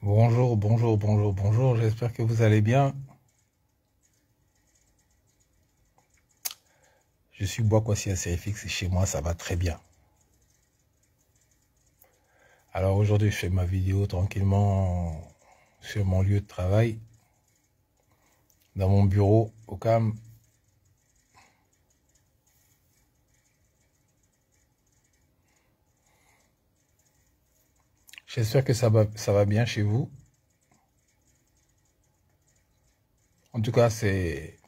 Bonjour, bonjour, bonjour, bonjour, j'espère que vous allez bien. Je suis Boakwasi à Serifix et chez moi ça va très bien. Alors aujourd'hui je fais ma vidéo tranquillement sur mon lieu de travail, dans mon bureau au calme. J'espère que ça va, ça va bien chez vous. En tout cas, c'est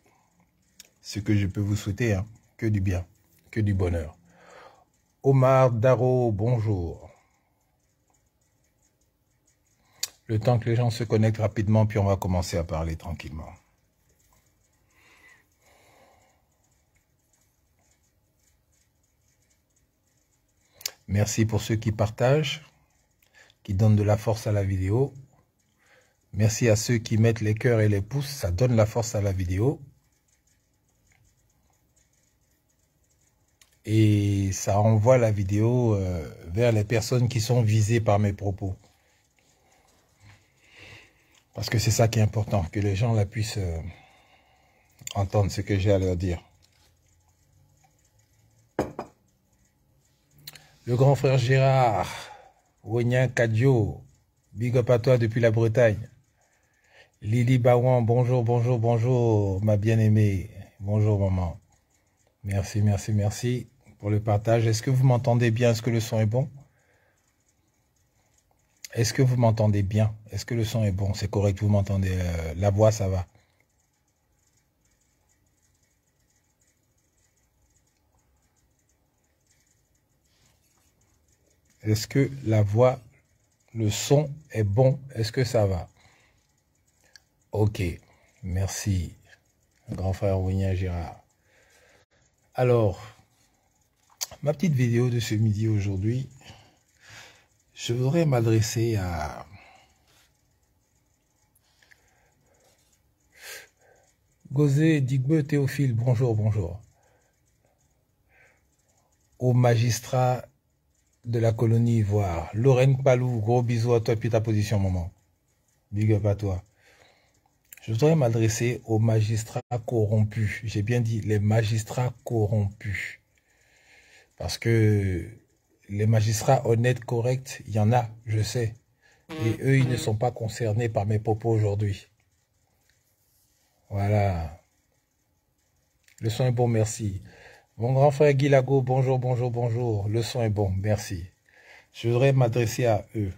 ce que je peux vous souhaiter, hein. que du bien, que du bonheur. Omar Daro, bonjour. Le temps que les gens se connectent rapidement, puis on va commencer à parler tranquillement. Merci pour ceux qui partagent qui donne de la force à la vidéo. Merci à ceux qui mettent les cœurs et les pouces, ça donne la force à la vidéo. Et ça envoie la vidéo euh, vers les personnes qui sont visées par mes propos. Parce que c'est ça qui est important, que les gens la puissent euh, entendre ce que j'ai à leur dire. Le grand frère Gérard, Wonyan Kadjo, big up à toi depuis la Bretagne. Lily Bawan, bonjour, bonjour, bonjour, ma bien-aimée. Bonjour, maman. Merci, merci, merci pour le partage. Est-ce que vous m'entendez bien? Est-ce que le son est bon? Est-ce que vous m'entendez bien? Est-ce que le son est bon? C'est correct, vous m'entendez euh, La voix, ça va? Est-ce que la voix, le son est bon? Est-ce que ça va? Ok, merci, grand frère Wignan Gérard. Alors, ma petite vidéo de ce midi aujourd'hui, je voudrais m'adresser à Gozé Digbe Théophile, bonjour, bonjour. Au magistrat de la colonie Ivoire. Lorraine Palou, gros bisous à toi puis ta position, maman. Big up à toi. Je voudrais m'adresser aux magistrats corrompus. J'ai bien dit les magistrats corrompus. Parce que les magistrats honnêtes, corrects, il y en a, je sais. Et eux, ils ne sont pas concernés par mes propos aujourd'hui. Voilà. Le son est bon, merci. Mon grand frère Guilago, bonjour, bonjour, bonjour. Le son est bon, merci. Je voudrais m'adresser à eux.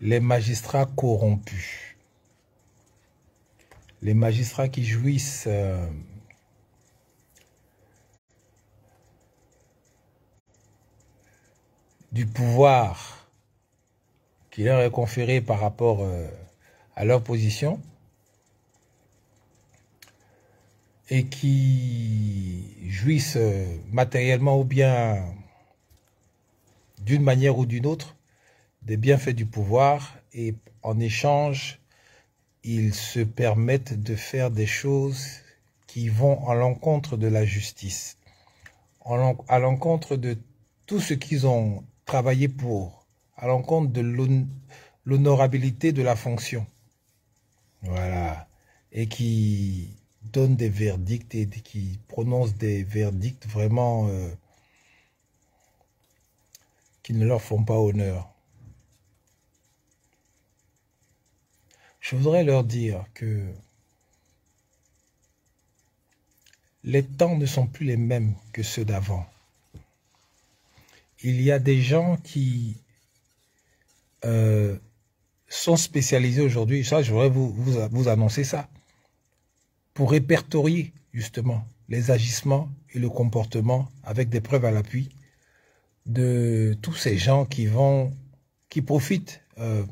Les magistrats corrompus. Les magistrats qui jouissent euh, du pouvoir qui leur est conféré par rapport euh, à leur position et qui jouissent euh, matériellement ou bien d'une manière ou d'une autre des bienfaits du pouvoir et en échange, ils se permettent de faire des choses qui vont à l'encontre de la justice, à l'encontre de tout ce qu'ils ont travaillé pour, à l'encontre de l'honorabilité de la fonction. Voilà. Et qui donne des verdicts et qui prononce des verdicts vraiment euh, qui ne leur font pas honneur. Je voudrais leur dire que les temps ne sont plus les mêmes que ceux d'avant. Il y a des gens qui euh, sont spécialisés aujourd'hui, ça je voudrais vous, annoncer ça pour répertorier justement les agissements et le comportement avec des preuves à l'appui de tous ces gens qui vont, qui profitent euh,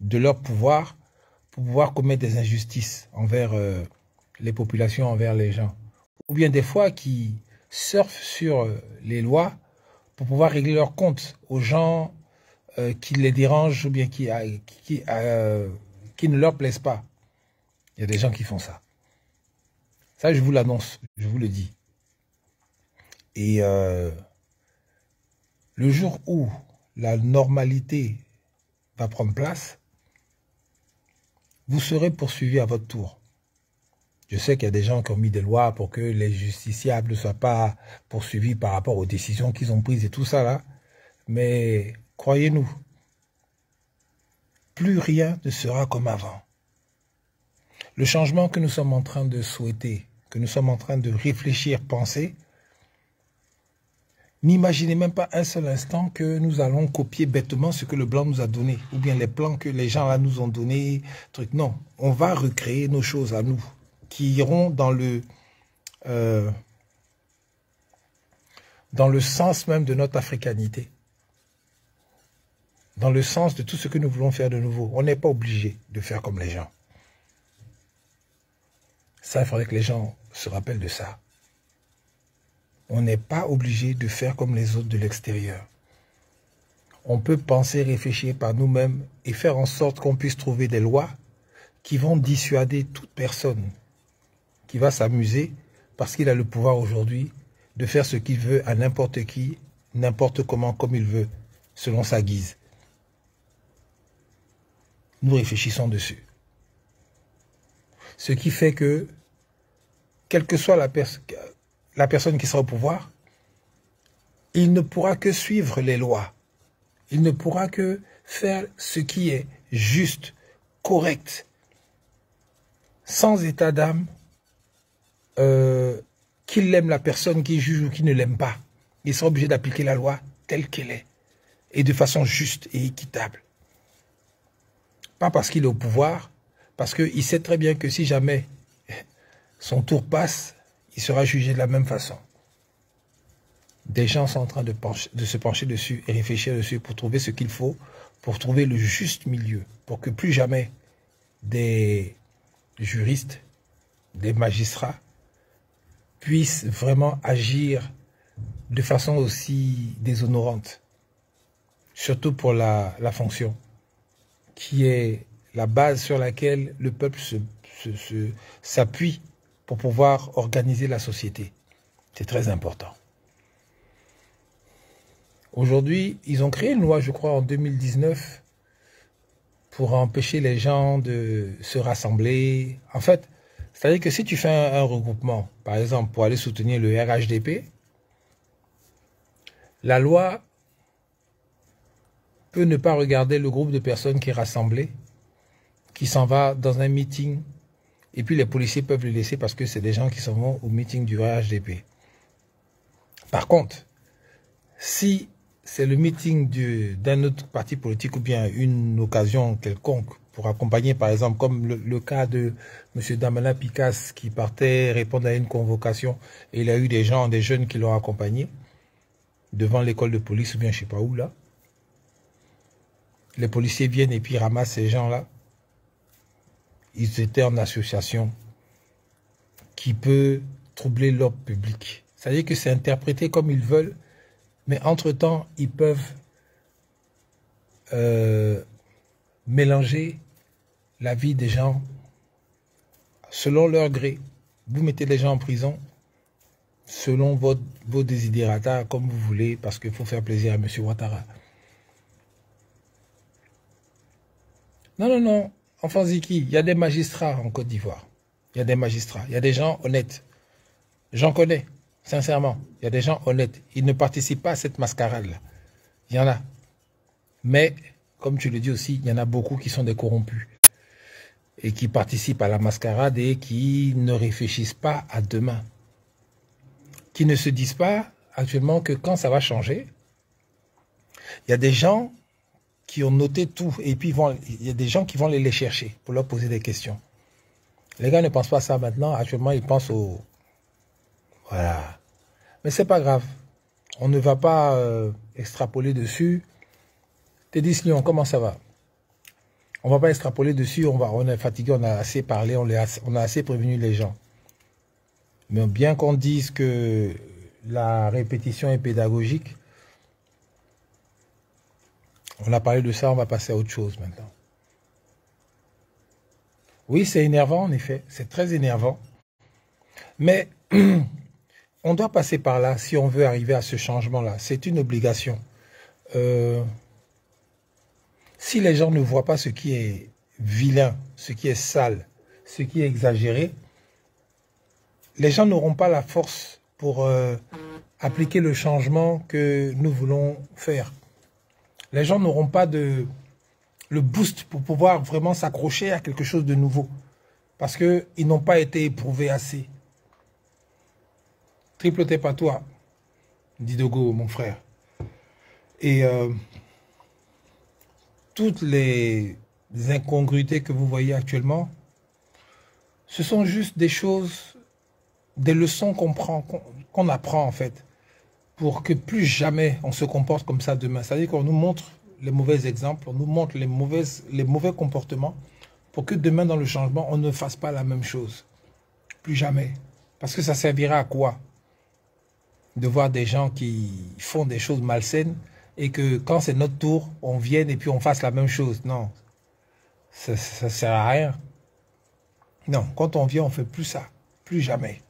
de leur pouvoir pour pouvoir commettre des injustices envers euh, les populations, envers les gens. Ou bien des fois qui surfent sur les lois pour pouvoir régler leurs comptes aux gens euh, qui les dérangent ou bien qui, qui, qui ne leur plaisent pas. Il y a des gens qui font ça. Ça, je vous l'annonce, je vous le dis. Et le jour où la normalité va prendre place, vous serez poursuivi à votre tour. Je sais qu'il y a des gens qui ont mis des lois pour que les justiciables ne soient pas poursuivis par rapport aux décisions qu'ils ont prises et tout ça là. Mais croyez-nous, plus rien ne sera comme avant. Le changement que nous sommes en train de souhaiter, que nous sommes en train de réfléchir, penser, N'imaginez même pas un seul instant que nous allons copier bêtement ce que le blanc nous a donné, ou bien les plans que les gens là nous ont donnés. Truc. Non, on va recréer nos choses à nous, qui iront dans le euh, dans le sens même de notre africanité, dans le sens de tout ce que nous voulons faire de nouveau. On n'est pas obligé de faire comme les gens. Ça, il faudrait que les gens se rappellent de ça. On n'est pas obligé de faire comme les autres de l'extérieur. On peut penser, réfléchir par nous-mêmes et faire en sorte qu'on puisse trouver des lois qui vont dissuader toute personne qui va s'amuser parce qu'il a le pouvoir aujourd'hui de faire ce qu'il veut à n'importe qui, n'importe comment, comme il veut, selon sa guise. Nous réfléchissons dessus. Ce qui fait que, quelle que soit la personne, qui sera au pouvoir, il ne pourra que suivre les lois. Il ne pourra que faire ce qui est juste, correct, sans état d'âme, euh, qu'il aime la personne qui juge ou qui ne l'aime pas. Il sera obligé d'appliquer la loi telle qu'elle est et de façon juste et équitable. Pas parce qu'il est au pouvoir, parce qu'il sait très bien que si jamais son tour passe, il sera jugé de la même façon. Des gens sont en train de, de se pencher dessus et réfléchir dessus pour trouver ce qu'il faut, pour trouver le juste milieu, pour que plus jamais des juristes, des magistrats puissent vraiment agir de façon aussi déshonorante, surtout pour la, fonction, qui est la base sur laquelle le peuple s'appuie pour pouvoir organiser la société. C'est très important. Aujourd'hui, ils ont créé une loi, je crois, en 2019 pour empêcher les gens de se rassembler. En fait, c'est-à-dire que si tu fais un, regroupement, par exemple, pour aller soutenir le RHDP, la loi peut ne pas regarder le groupe de personnes qui est rassemblé, qui s'en va dans un meeting et puis les policiers peuvent le laisser parce que c'est des gens qui s'en vont au meeting du RHDP. Par contre, si c'est le meeting d'un autre parti politique ou bien une occasion quelconque pour accompagner, par exemple, comme le, cas de M. Damana Picasse qui partait répondre à une convocation et il a eu des gens, des jeunes qui l'ont accompagné devant l'école de police ou bien je ne sais pas où là. Les policiers viennent et puis ramassent ces gens-là ils étaient en association qui peut troubler l'ordre public. C'est-à-dire que c'est interprété comme ils veulent, mais entre-temps, ils peuvent euh, mélanger la vie des gens selon leur gré. Vous mettez les gens en prison selon vos désidérata, comme vous voulez, parce qu'il faut faire plaisir à M. Ouattara. Non, non, non. Enfin, Ziki, il y a des magistrats en Côte d'Ivoire. Il y a des magistrats. Il y a des gens honnêtes. J'en connais, sincèrement. Il y a des gens honnêtes. Ils ne participent pas à cette mascarade-là. Il y en a. Mais, comme tu le dis aussi, il y en a beaucoup qui sont des corrompus. Et qui participent à la mascarade et qui ne réfléchissent pas à demain. Qui ne se disent pas actuellement que quand ça va changer, il y a des gens qui ont noté tout. Et puis, vont, il y a des gens qui vont les chercher pour leur poser des questions. Les gars ne pensent pas à ça maintenant. Actuellement, ils pensent au... Voilà. Mais c'est pas grave. On ne va pas euh, extrapoler dessus. Teddy Lyon, comment ça va? On va pas extrapoler dessus. On, va, on est fatigué, on a assez parlé, on, on a assez prévenu les gens. Mais bien qu'on dise que la répétition est pédagogique, On a parlé de ça, on va passer à autre chose maintenant. Oui, c'est énervant en effet, c'est très énervant. Mais on doit passer par là si on veut arriver à ce changement-là. C'est une obligation. Euh, si les gens ne voient pas ce qui est vilain, ce qui est sale, ce qui est exagéré, les gens n'auront pas la force pour euh, appliquer le changement que nous voulons faire. Les gens n'auront pas de, le boost pour pouvoir vraiment s'accrocher à quelque chose de nouveau. Parce qu'ils n'ont pas été éprouvés assez. Triple t'es pas toi, dit Dogo, mon frère. Et euh, toutes les incongruités que vous voyez actuellement, ce sont juste des choses, des leçons qu'on prend, qu'on apprend en fait, pour que plus jamais on se comporte comme ça demain. C'est-à-dire qu'on nous montre les mauvais exemples, on nous montre les, mauvais comportements, pour que demain dans le changement, on ne fasse pas la même chose. Plus jamais. Parce que ça servira à quoi? De voir des gens qui font des choses malsaines et que quand c'est notre tour, on vienne et puis on fasse la même chose. Non, ça ne sert à rien. Non, quand on vient, on fait plus ça. Plus jamais.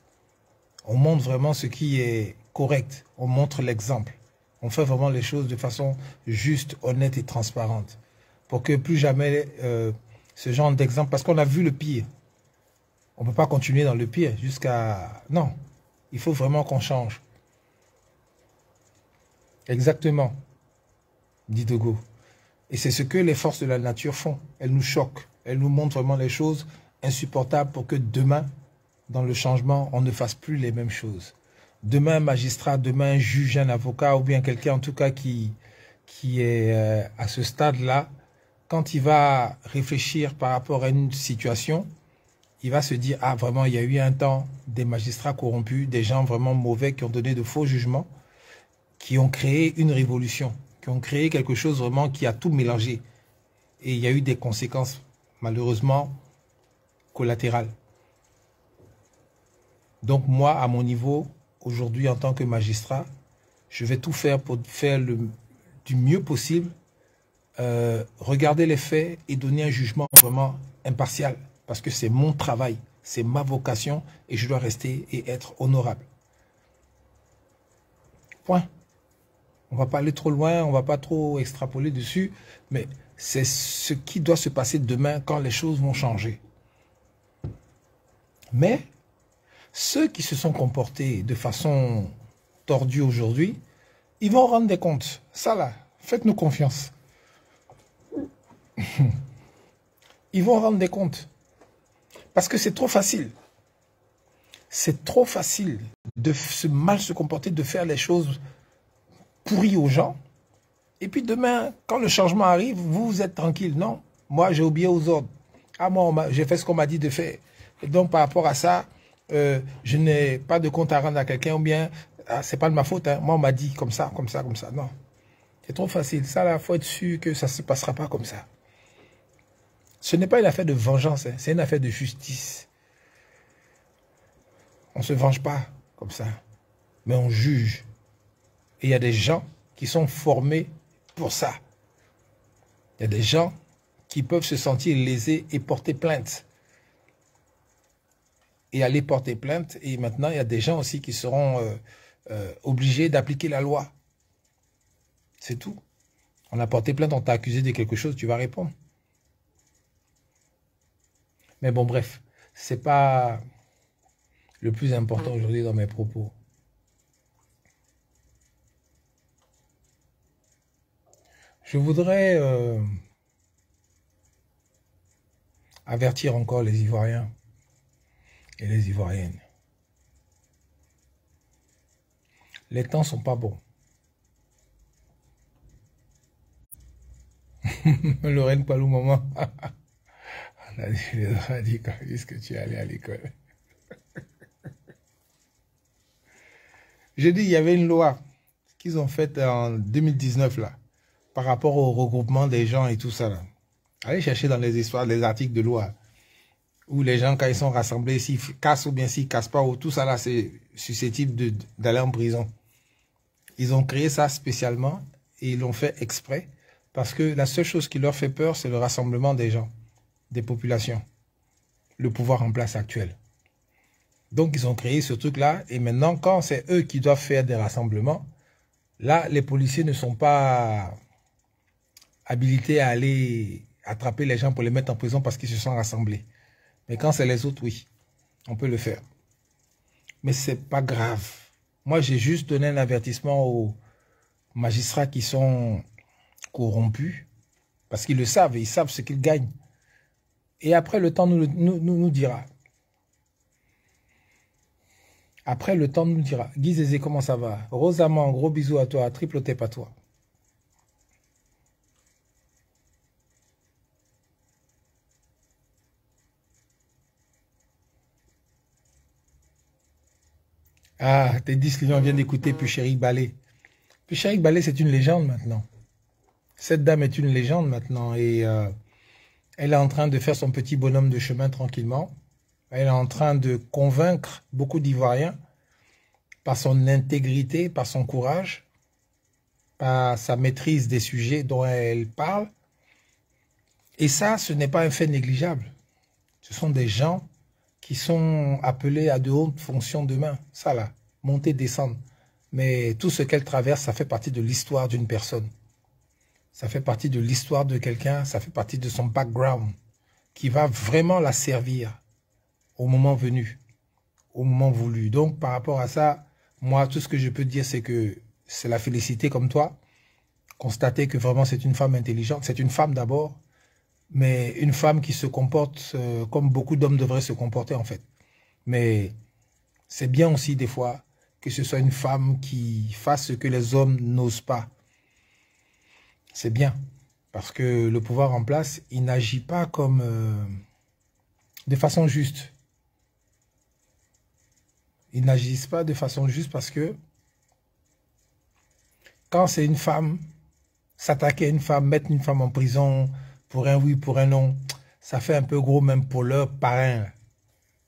On montre vraiment ce qui est correct. On montre l'exemple. On fait vraiment les choses de façon juste, honnête et transparente. Pour que plus jamais euh, ce genre d'exemple, parce qu'on a vu le pire. On ne peut pas continuer dans le pire jusqu'à... Non, il faut vraiment qu'on change. Exactement, dit Togo. Et c'est ce que les forces de la nature font. Elles nous choquent. Elles nous montrent vraiment les choses insupportables pour que demain, dans le changement, on ne fasse plus les mêmes choses. Demain, un magistrat, demain, juge, un avocat, ou bien quelqu'un en tout cas qui, qui est euh, à ce stade-là, quand il va réfléchir par rapport à une situation, il va se dire, ah vraiment, il y a eu un temps des magistrats corrompus, des gens vraiment mauvais qui ont donné de faux jugements, qui ont créé une révolution qui ont créé quelque chose vraiment qui a tout mélangé. Et il y a eu des conséquences, malheureusement, collatérales. Donc moi, à mon niveau, aujourd'hui, en tant que magistrat, je vais tout faire pour faire du mieux possible, euh, regarder les faits et donner un jugement vraiment impartial. Parce que c'est mon travail, c'est ma vocation et je dois rester et être honorable. Point. On va pas aller trop loin, on va pas trop extrapoler dessus, mais c'est ce qui doit se passer demain quand les choses vont changer. Mais ceux qui se sont comportés de façon tordue aujourd'hui, ils vont rendre des comptes. Ça là, faites-nous confiance. Ils vont rendre des comptes. Parce que c'est trop facile. C'est trop facile de mal se comporter, de faire les choses pourri aux gens. Et puis demain, quand le changement arrive, vous, vous êtes tranquille. Non, moi, j'ai oublié aux ordres. Ah, moi, j'ai fait ce qu'on m'a dit de faire. Et donc, par rapport à ça, euh, je n'ai pas de compte à rendre à quelqu'un ou bien, ah, c'est pas de ma faute. Hein. Moi, on m'a dit comme ça, comme ça, comme ça. Non. C'est trop facile. Ça, il faut être sûr que ça ne se passera pas comme ça. Ce n'est pas une affaire de vengeance, hein. c'est une affaire de justice. On ne se venge pas comme ça, mais on juge. Et il y a des gens qui sont formés pour ça. Il y a des gens qui peuvent se sentir lésés et porter plainte. Et aller porter plainte. Et maintenant, il y a des gens aussi qui seront euh, euh, obligés d'appliquer la loi. C'est tout. On a porté plainte, on t'a accusé de quelque chose, tu vas répondre. Mais bon, bref, c'est pas le plus important aujourd'hui dans mes propos. Je voudrais euh, avertir encore les Ivoiriens et les Ivoiriennes. Les temps sont pas bons. Lorraine Palou, maman. On a dit, quand que tu es allé à l'école. Je dis, il y avait une loi qu'ils ont faite en 2019 là par rapport au regroupement des gens et tout ça. Allez chercher dans les histoires, les articles de loi, où les gens, quand ils sont rassemblés, s'ils cassent ou bien s'ils cassent pas, ou tout ça là, c'est susceptible d'aller en prison. Ils ont créé ça spécialement et ils l'ont fait exprès Parce que la seule chose qui leur fait peur, c'est le rassemblement des gens, des populations, le pouvoir en place actuel. Donc, ils ont créé ce truc-là. Et maintenant, quand c'est eux qui doivent faire des rassemblements, là, les policiers ne sont pas habilités à aller attraper les gens pour les mettre en prison parce qu'ils se sont rassemblés. Mais quand c'est les autres, oui, on peut le faire. Mais c'est pas grave. Moi, j'ai juste donné un avertissement aux magistrats qui sont corrompus, parce qu'ils le savent, ils savent ce qu'ils gagnent. Et après, le temps nous, nous, nous dira. Après, le temps nous dira. Guy Zézé, comment ça va? Rosamond, gros bisous à toi. Triple tape à toi. Ah, Teddy Lyon vient d'écouter Puchéric Ballet. Puchéric Ballet, c'est une légende maintenant. Cette dame est une légende maintenant et euh, elle est en train de faire son petit bonhomme de chemin tranquillement. Elle est en train de convaincre beaucoup d'Ivoiriens par son intégrité, par son courage, par sa maîtrise des sujets dont elle parle. Et ça, ce n'est pas un fait négligeable. Ce sont des gens qui sont appelés à de hautes fonctions demain. Ça là, monter, descendre. Mais tout ce qu'elle traverse, ça fait partie de l'histoire d'une personne. Ça fait partie de l'histoire de quelqu'un, ça fait partie de son background qui va vraiment la servir au moment venu, au moment voulu. Donc par rapport à ça, moi, tout ce que je peux dire, c'est que c'est la féliciter comme toi, constater que vraiment c'est une femme intelligente, c'est une femme d'abord, mais une femme qui se comporte euh, comme beaucoup d'hommes devraient se comporter en fait. Mais c'est bien aussi des fois que ce soit une femme qui fasse ce que les hommes n'osent pas. C'est bien, parce que le pouvoir en place, il n'agit pas comme euh, de façon juste. Ils n'agissent pas de façon juste parce que quand c'est une femme, s'attaquer à une femme, mettre une femme en prison, pour un oui, pour un non, ça fait un peu gros même pour leurs parrains.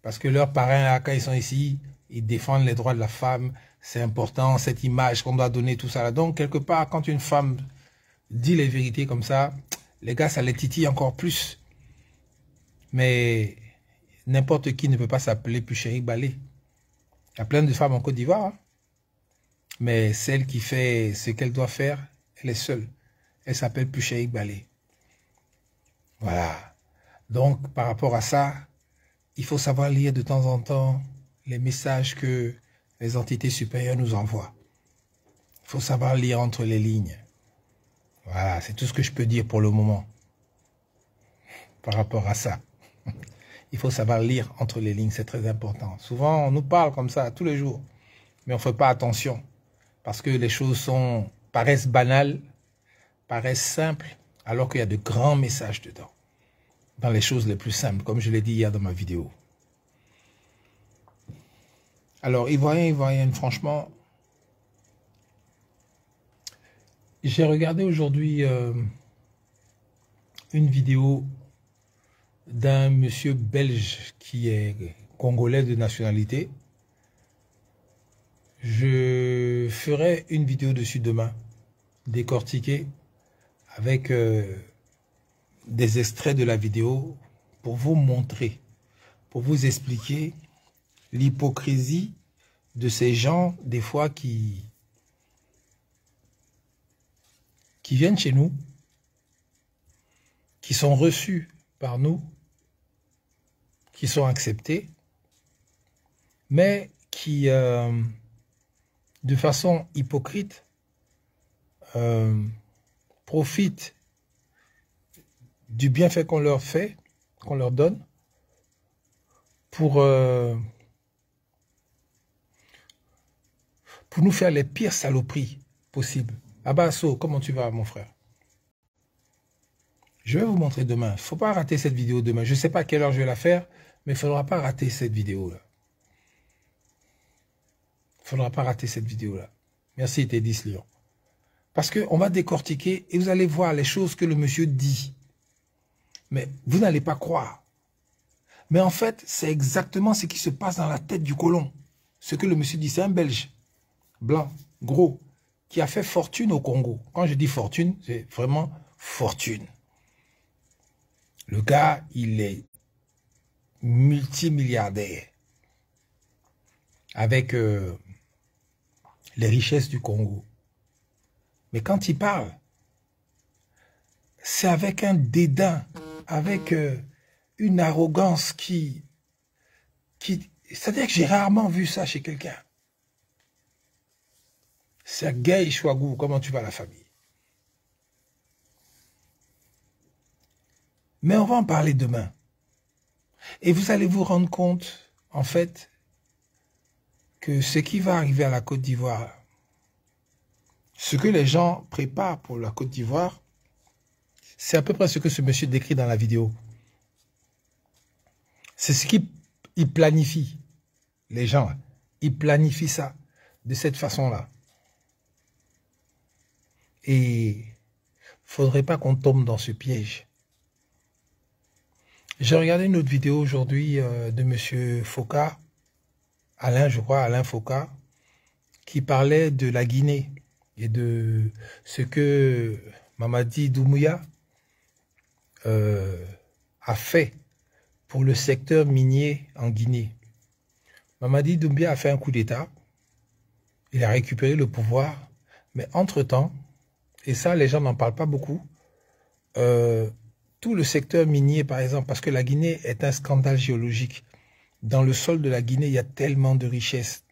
Parce que leurs parrains, quand ils sont ici, ils défendent les droits de la femme. C'est important, cette image qu'on doit donner, tout ça. Donc, quelque part, quand une femme dit les vérités comme ça, les gars, ça les titille encore plus. Mais n'importe qui ne peut pas s'appeler Puchéri Balé. Il y a plein de femmes en Côte d'Ivoire. Hein. Mais celle qui fait ce qu'elle doit faire, elle est seule. Elle s'appelle Puchéri Balé. Voilà. Donc, par rapport à ça, il faut savoir lire de temps en temps les messages que les entités supérieures nous envoient. Il faut savoir lire entre les lignes. Voilà, c'est tout ce que je peux dire pour le moment par rapport à ça. Il faut savoir lire entre les lignes, c'est très important. Souvent, on nous parle comme ça tous les jours, mais on ne fait pas attention parce que les choses sont, paraissent banales, paraissent simples, alors qu'il y a de grands messages dedans, les choses les plus simples, comme je l'ai dit hier dans ma vidéo. Alors, Ivoirien, Ivoirienne, franchement, j'ai regardé aujourd'hui euh, une vidéo d'un monsieur belge qui est congolais de nationalité. Je ferai une vidéo dessus demain, décortiquée avec euh, des extraits de la vidéo pour vous montrer, pour vous expliquer l'hypocrisie de ces gens, des fois, qui, viennent chez nous, qui sont reçus par nous, qui sont acceptés, mais qui, euh, de façon hypocrite, euh, profitent du bienfait qu'on leur fait, qu'on leur donne, pour, euh, pour nous faire les pires saloperies possibles. Abasso, comment tu vas, mon frère? Je vais vous montrer demain. Il ne faut pas rater cette vidéo demain. Je ne sais pas à quelle heure je vais la faire, mais il ne faudra pas rater cette vidéo-là. Il ne faudra pas rater cette vidéo-là. Merci, Teddy Lyon. Parce qu'on va décortiquer et vous allez voir les choses que le monsieur dit. Mais vous n'allez pas croire. Mais en fait, c'est exactement ce qui se passe dans la tête du colon. Ce que le monsieur dit, c'est un Belge, blanc, gros, qui a fait fortune au Congo. Quand je dis fortune, c'est vraiment fortune. Le gars, il est multimilliardaire avec euh, les richesses du Congo. Mais quand il parle, c'est avec un dédain, avec euh, une arrogance qui... C'est-à-dire que j'ai rarement vu ça chez quelqu'un. Sergei Chouagou, comment tu vas la famille? Mais on va en parler demain. Et vous allez vous rendre compte, en fait, que ce qui va arriver à la Côte d'Ivoire, ce que les gens préparent pour la Côte d'Ivoire, c'est à peu près ce que ce monsieur décrit dans la vidéo. C'est ce qu'il planifie, les gens. Ils planifient ça de cette façon-là. Et faudrait pas qu'on tombe dans ce piège. J'ai regardé une autre vidéo aujourd'hui euh, de Monsieur Foucault, Alain, je crois, Alain Foucault, qui parlait de la Guinée et de ce que Mamadi Doumbouya euh, a fait pour le secteur minier en Guinée. Mamadi Doumbouya a fait un coup d'État, il a récupéré le pouvoir, mais entre-temps, et ça les gens n'en parlent pas beaucoup, euh, tout le secteur minier par exemple, parce que la Guinée est un scandale géologique, dans le sol de la Guinée, il y a tellement de richesses.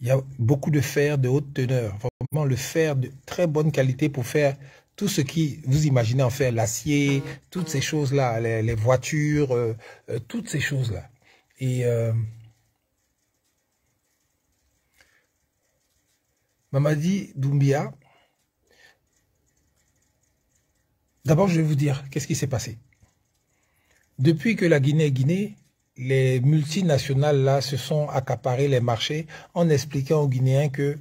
Il y a beaucoup de fer de haute teneur, vraiment le fer de très bonne qualité pour faire tout ce qui, vous imaginez en faire, l'acier, toutes ces choses-là, les, voitures, euh, euh, toutes ces choses-là. Et euh, Mamadi Doumbia, d'abord je vais vous dire qu'est-ce qui s'est passé. Depuis que la Guinée est Guinée, les multinationales là se sont accaparées les marchés en expliquant aux Guinéens que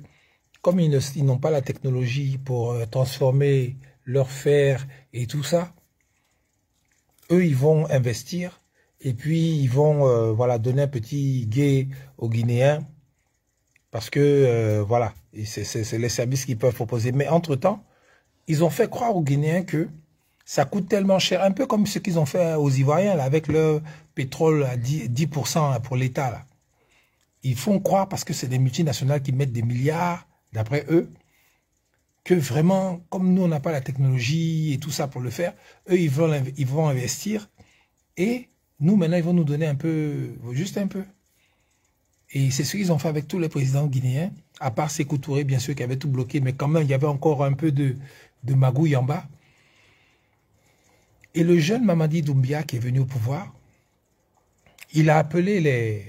comme ils n'ont pas la technologie pour euh, transformer leur fer et tout ça, eux ils vont investir et puis ils vont euh, voilà donner un petit guet aux Guinéens parce que euh, voilà c'est les services qu'ils peuvent proposer. Mais entre temps, ils ont fait croire aux Guinéens que ça coûte tellement cher, un peu comme ce qu'ils ont fait aux Ivoiriens avec le pétrole à 10%, pour l'État. Ils font croire, parce que c'est des multinationales qui mettent des milliards, d'après eux, que vraiment, comme nous, on n'a pas la technologie et tout ça pour le faire, eux, ils vont, investir. Et nous, maintenant, ils vont nous donner un peu, juste un peu. Et c'est ce qu'ils ont fait avec tous les présidents guinéens, à part Sékou Touré, bien sûr, qui avait tout bloqué, mais quand même, il y avait encore un peu de, de magouille en bas. Et le jeune Mamadi Doumbia qui est venu au pouvoir, il a appelé les,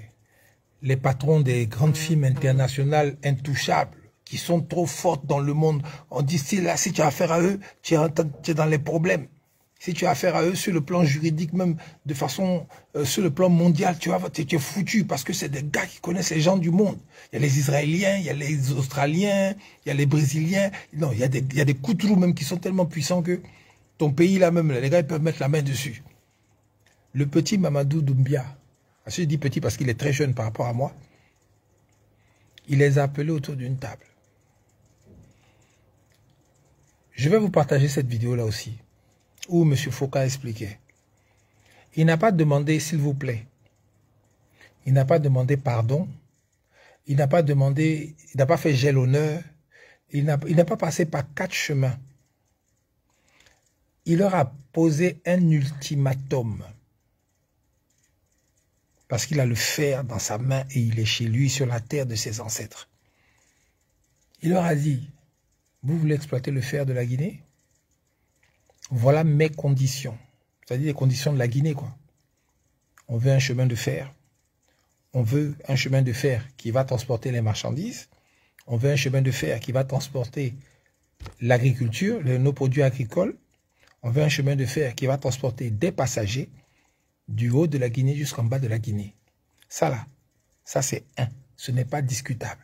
les patrons des grandes firmes internationales intouchables, qui sont trop fortes dans le monde. On dit, si, là, si tu as affaire à eux, tu es, dans les problèmes. Si tu as affaire à eux sur le plan juridique, même de façon, euh, sur le plan mondial, tu, vas, tu, es foutu parce que c'est des gars qui connaissent les gens du monde. Il y a les Israéliens, il y a les Australiens, il y a les Brésiliens. Non, il y a des, il y a des même qui sont tellement puissants que ton pays là même, les gars, ils peuvent mettre la main dessus. Le petit Mamadou Doumbia, je dis petit parce qu'il est très jeune par rapport à moi, il les a appelés autour d'une table. Je vais vous partager cette vidéo là aussi, où M. Foucault expliquait. Il n'a pas demandé, s'il vous plaît, il n'a pas demandé pardon, il n'a pas demandé, il n'a pas fait gel honneur, il n'a pas passé par quatre chemins il leur a posé un ultimatum. Parce qu'il a le fer dans sa main et il est chez lui sur la terre de ses ancêtres. Il leur a dit, vous voulez exploiter le fer de la Guinée? Voilà mes conditions. C'est-à-dire les conditions de la Guinée, quoi. On veut un chemin de fer. On veut un chemin de fer qui va transporter les marchandises. On veut un chemin de fer qui va transporter l'agriculture, nos produits agricoles on veut un chemin de fer qui va transporter des passagers du haut de la Guinée jusqu'en bas de la Guinée. Ça là, ça c'est un. Ce n'est pas discutable.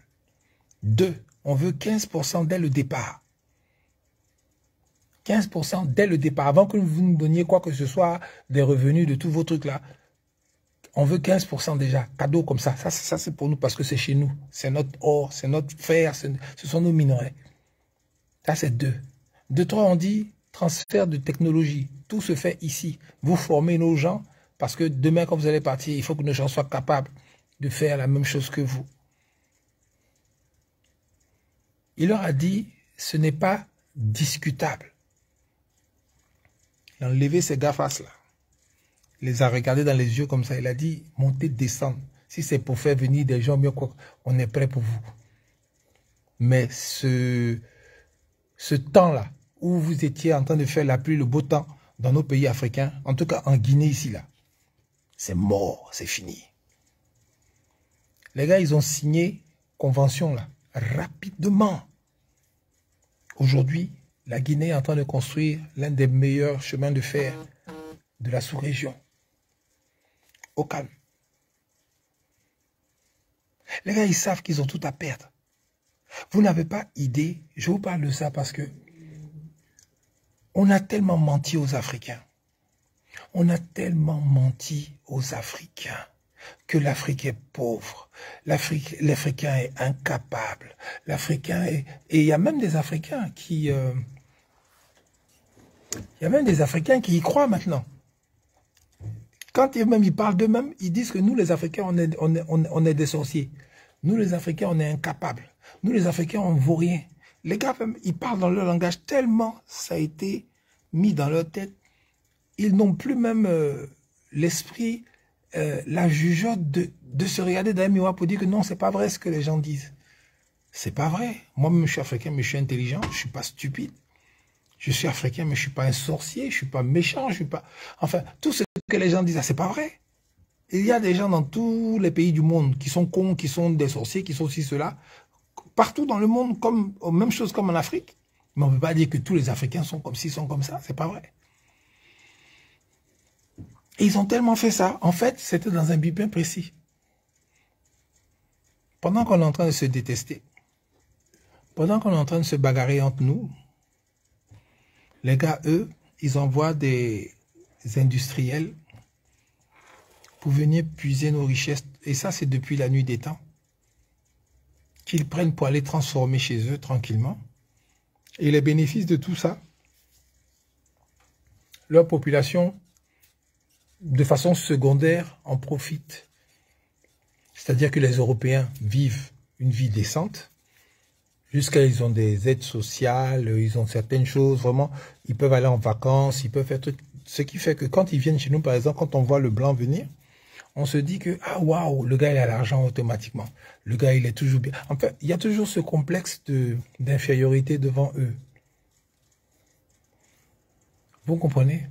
Deux, on veut 15% dès le départ. 15% dès le départ, avant que vous nous donniez quoi que ce soit des revenus de tous vos trucs là. On veut 15% déjà, cadeau comme ça. Ça, ça c'est pour nous parce que c'est chez nous. C'est notre or, c'est notre fer, ce sont nos minerais. Ça, c'est deux. Deux, trois, on dit transfert de technologie. Tout se fait ici. Vous formez nos gens parce que demain, quand vous allez partir, il faut que nos gens soient capables de faire la même chose que vous. Il leur a dit, ce n'est pas discutable. Il a enlevé ses gafas là. Il les a regardés dans les yeux comme ça. Il a dit, montez, descendre. Si c'est pour faire venir des gens, mieux quoi, on est prêt pour vous. Mais ce, ce temps-là, où vous étiez en train de faire la pluie, le beau temps dans nos pays africains, en tout cas en Guinée ici, là, c'est mort, c'est fini. Les gars, ils ont signé convention là, rapidement. Aujourd'hui, la Guinée est en train de construire l'un des meilleurs chemins de fer de la sous-région. Au calme. Les gars, ils savent qu'ils ont tout à perdre. Vous n'avez pas idée, je vous parle de ça parce que on a tellement menti aux Africains. On a tellement menti aux Africains que l'Afrique est pauvre, l'Africain est incapable, l'Africain est... Et il y a même des Africains qui... Euh, il y a même des Africains qui y croient maintenant. Quand ils, même, ils parlent d'eux-mêmes, ils disent que nous, les Africains, on est, on, est, on est des sorciers. Nous, les Africains, on est incapables. Nous, les Africains, on ne vaut rien. Les gars, ils parlent dans leur langage tellement ça a été mis dans leur tête. Ils n'ont plus même euh, l'esprit euh, la jugeote de, de se regarder dans un miroir pour dire que non, c'est pas vrai ce que les gens disent. C'est pas vrai. Moi-même, je suis africain, mais je suis intelligent, je suis pas stupide. Je suis africain, mais je suis pas un sorcier, je suis pas méchant, je suis pas. Enfin, tout ce que les gens disent, ah, c'est pas vrai. Il y a des gens dans tous les pays du monde qui sont cons, qui sont des sorciers, qui sont aussi cela. Partout dans le monde, comme, même chose comme en Afrique. Mais on ne peut pas dire que tous les Africains sont comme ci, sont comme ça. C'est pas vrai. Ils ont tellement fait ça. En fait, c'était dans un but bien précis. Pendant qu'on est en train de se détester, pendant qu'on est en train de se bagarrer entre nous, les gars, eux, ils envoient des industriels pour venir puiser nos richesses. Et ça, c'est depuis la nuit des temps. Qu'ils prennent pour aller transformer chez eux tranquillement. Et les bénéfices de tout ça, leur population de façon secondaire, en profitent. C'est-à-dire que les Européens vivent une vie décente, jusqu'à ils ont des aides sociales, ils ont certaines choses, vraiment, ils peuvent aller en vacances, ils peuvent faire tout. Ce qui fait que quand ils viennent chez nous, par exemple, quand on voit le blanc venir, on se dit que, ah waouh, le gars il a l'argent automatiquement. Le gars il est toujours bien. En fait, il y a toujours ce complexe d'infériorité devant eux. Vous comprenez?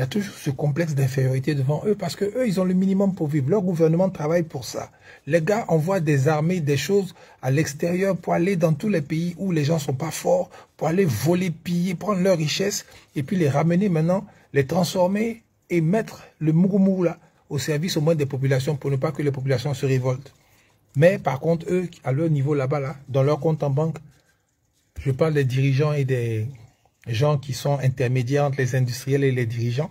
Il y a toujours ce complexe d'infériorité devant eux parce que eux, ils ont le minimum pour vivre. Leur gouvernement travaille pour ça. Les gars envoient des armées, des choses à l'extérieur pour aller dans tous les pays où les gens sont pas forts, pour aller voler, piller, prendre leurs richesses et puis les ramener maintenant, les transformer et mettre le mourmou là au service au moins des populations pour ne pas que les populations se révoltent. Mais par contre, eux, à leur niveau là-bas, là, dans leur compte en banque, je parle des dirigeants et des, gens qui sont intermédiaires entre les industriels et les dirigeants,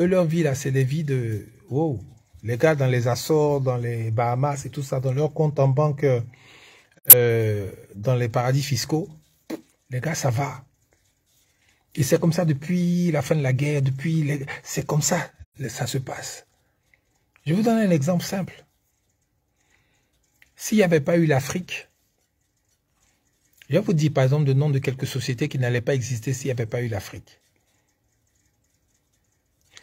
eux, leur vie, là, c'est des vies de... Wow, les gars dans les Açores, dans les Bahamas et tout ça, dans leur compte en banque, euh, dans les paradis fiscaux, les gars, ça va. Et c'est comme ça depuis la fin de la guerre, depuis... Les... C'est comme ça, ça se passe. Je vous donne un exemple simple. S'il n'y avait pas eu l'Afrique, je vais vous dire par exemple le nom de quelques sociétés qui n'allaient pas exister s'il n'y avait pas eu l'Afrique.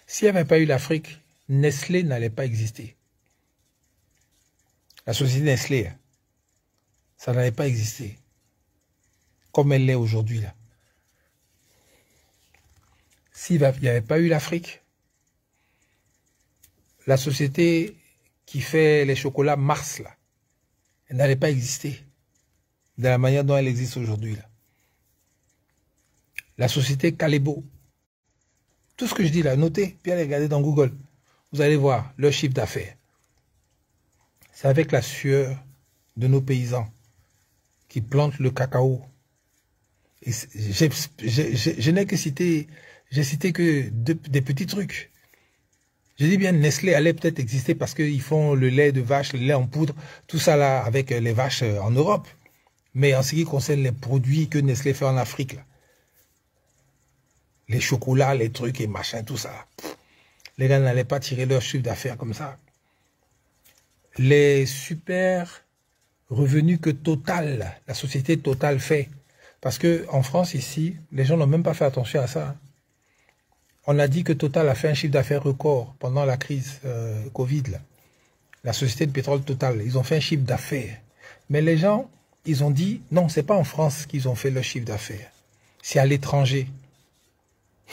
S'il n'y avait pas eu l'Afrique, Nestlé n'allait pas exister. La société Nestlé, hein, ça n'allait pas exister comme elle l'est aujourd'hui. S'il n'y avait pas eu l'Afrique, la société qui fait les chocolats Mars, elle n'allait pas exister de la manière dont elle existe aujourd'hui. La société Calebo. Tout ce que je dis là, notez, puis allez regarder dans Google. Vous allez voir leur chiffre d'affaires. C'est avec la sueur de nos paysans qui plantent le cacao. je n'ai que cité, j'ai cité que des petits trucs. Je dis bien Nestlé allait peut-être exister parce qu'ils font le lait de vache, le lait en poudre, tout ça là avec les vaches en Europe. Mais en ce qui concerne les produits que Nestlé fait en Afrique, les chocolats, les trucs et machin, tout ça. Les gars n'allaient pas tirer leur chiffre d'affaires comme ça. Les super revenus que Total, la société Total fait. Parce que en France, ici, les gens n'ont même pas fait attention à ça. On a dit que Total a fait un chiffre d'affaires record pendant la crise euh, Covid. La société de pétrole Total, ils ont fait un chiffre d'affaires. Mais les gens, ils ont dit, non, c'est pas en France qu'ils ont fait leur chiffre d'affaires. C'est à l'étranger.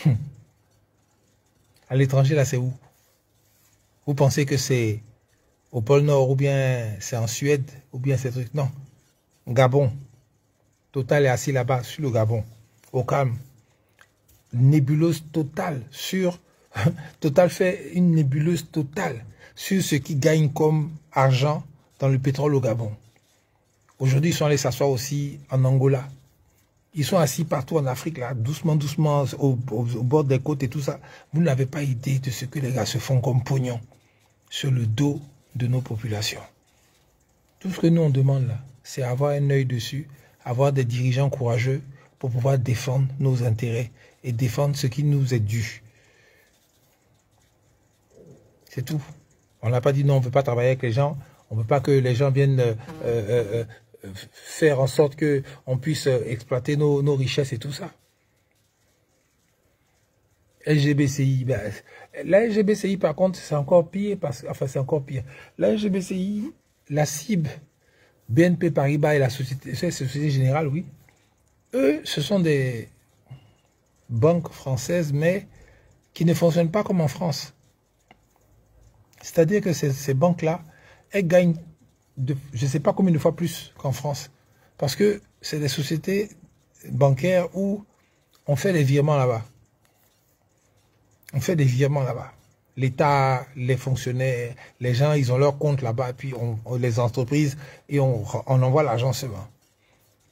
Hum. À l'étranger, là, c'est où? Vous pensez que c'est au pôle Nord ou bien c'est en Suède ou bien c'est truc? Non. Gabon. Total est assis là-bas, sur le Gabon, au calme. Nébuleuse totale sur... Total fait une nébuleuse totale sur ce qui gagne comme argent dans le pétrole au Gabon. Aujourd'hui, ils sont allés s'asseoir aussi en Angola. Ils sont assis partout en Afrique, là, doucement, doucement, au, bord des côtes et tout ça. Vous n'avez pas idée de ce que les gars se font comme pognon sur le dos de nos populations. Tout ce que nous, on demande là, c'est avoir un œil dessus, avoir des dirigeants courageux pour pouvoir défendre nos intérêts et défendre ce qui nous est dû. C'est tout. On n'a pas dit non, on ne veut pas travailler avec les gens, on ne veut pas que les gens viennent euh, euh, euh, faire en sorte qu'on puisse exploiter nos, richesses et tout ça. LGBCI, ben, la LGBCI par contre c'est encore pire, parce, enfin c'est encore pire. La LGBCI, la cible BNP Paribas et la Société, Société Générale, oui, eux ce sont des banques françaises mais qui ne fonctionnent pas comme en France. C'est-à-dire que ces banques-là, elles gagnent je ne sais pas combien de fois plus qu'en France. Parce que c'est des sociétés bancaires où on fait des virements là-bas. On fait des virements là-bas. L'État, les fonctionnaires, les gens, ils ont leur compte là-bas, puis on, les entreprises, et on, envoie l'argent seulement.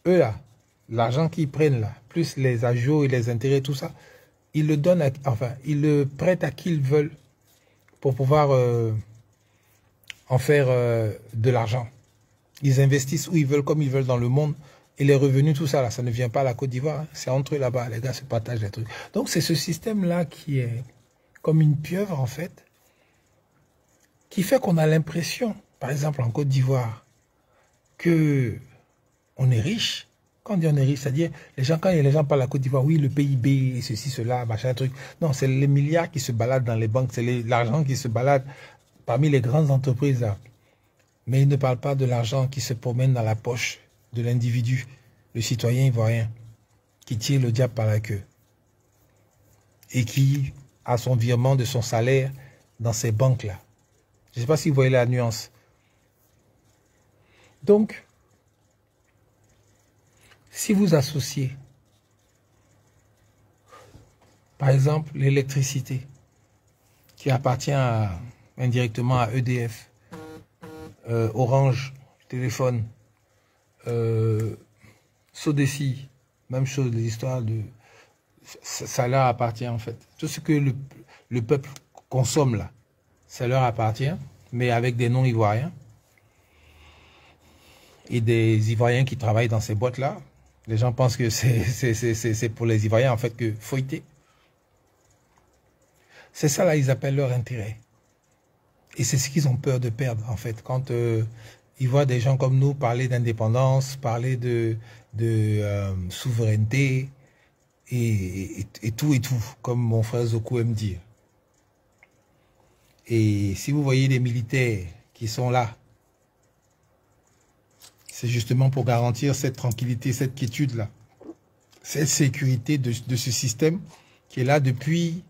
Eux là, l'argent qu'ils prennent là, plus les agios et les intérêts, tout ça, ils le donnent, enfin, ils le prêtent à qui ils veulent pour pouvoir euh, en faire euh, de l'argent. Ils investissent où ils veulent, comme ils veulent dans le monde. Et les revenus, tout ça, là, ça ne vient pas à la Côte d'Ivoire. Hein. C'est entre eux là-bas. Les gars se partagent les trucs. Donc, c'est ce système-là qui est comme une pieuvre, en fait, qui fait qu'on a l'impression, par exemple, en Côte d'Ivoire, que on est riche. Quand on dit on est riche, c'est-à-dire, les gens, quand les gens parlent à la Côte d'Ivoire, oui, le PIB, ceci, cela, machin, truc. Non, c'est les milliards qui se baladent dans les banques, c'est l'argent qui se balade parmi les grandes entreprises. Mais il ne parle pas de l'argent qui se promène dans la poche de l'individu, le citoyen ivoirien, qui tire le diable par la queue et qui a son virement de son salaire dans ces banques-là. Je ne sais pas si vous voyez la nuance. Donc, si vous associez, par exemple, l'électricité, qui appartient à indirectement à EDF, euh, Orange, téléphone, euh, même chose, l'histoire de... Ça, leur appartient en fait. Tout ce que le, le peuple consomme là, ça leur appartient, mais avec des noms ivoiriens. Et des Ivoiriens qui travaillent dans ces boîtes-là. Les gens pensent que c'est pour les Ivoiriens, en fait, que feuilleter. C'est ça, là, ils appellent leur intérêt. Et c'est ce qu'ils ont peur de perdre, en fait, quand euh, ils voient des gens comme nous parler d'indépendance, parler de, euh, souveraineté et, tout et tout, comme mon frère Zoku aime dire. Et si vous voyez des militaires qui sont là, c'est justement pour garantir cette tranquillité, cette quiétude-là, cette sécurité de ce système qui est là depuis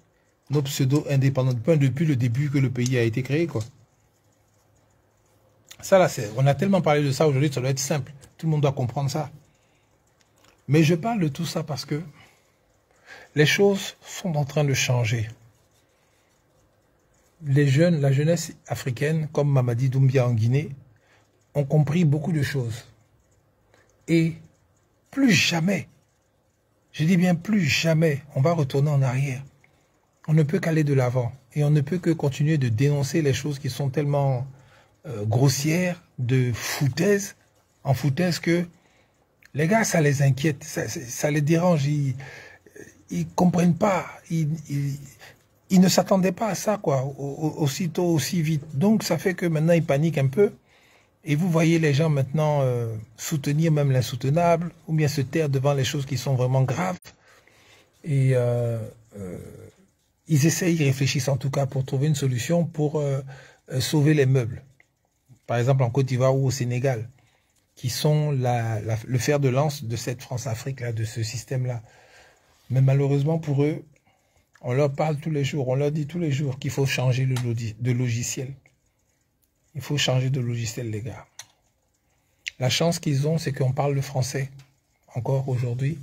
nos pseudo-indépendants, depuis le début que le pays a été créé. Quoi. Ça, là, on a tellement parlé de ça aujourd'hui, ça doit être simple. Tout le monde doit comprendre ça. Mais je parle de tout ça parce que les choses sont en train de changer. Les jeunes, la jeunesse africaine, comme Mamadi Doumbia en Guinée, ont compris beaucoup de choses. Et plus jamais, je dis bien plus jamais, on va retourner en arrière on ne peut qu'aller de l'avant et on ne peut que continuer de dénoncer les choses qui sont tellement euh, grossières, de foutaise, en foutaise que les gars, ça les inquiète, ça, les dérange. ils comprennent pas. Ils, ils, ne s'attendaient pas à ça, quoi, aussitôt, aussi vite. Donc, ça fait que maintenant, ils paniquent un peu. Et vous voyez les gens maintenant euh, soutenir même l'insoutenable, ou bien se taire devant les choses qui sont vraiment graves. Et euh, euh, ils essayent, ils réfléchissent en tout cas pour trouver une solution pour sauver les meubles. Par exemple en Côte d'Ivoire ou au Sénégal, qui sont le fer de lance de cette France-Afrique, là, de ce système-là. Mais malheureusement pour eux, on leur parle tous les jours, on leur dit tous les jours qu'il faut changer de logiciel. Il faut changer de logiciel, les gars. La chance qu'ils ont, c'est qu'on parle le français encore aujourd'hui.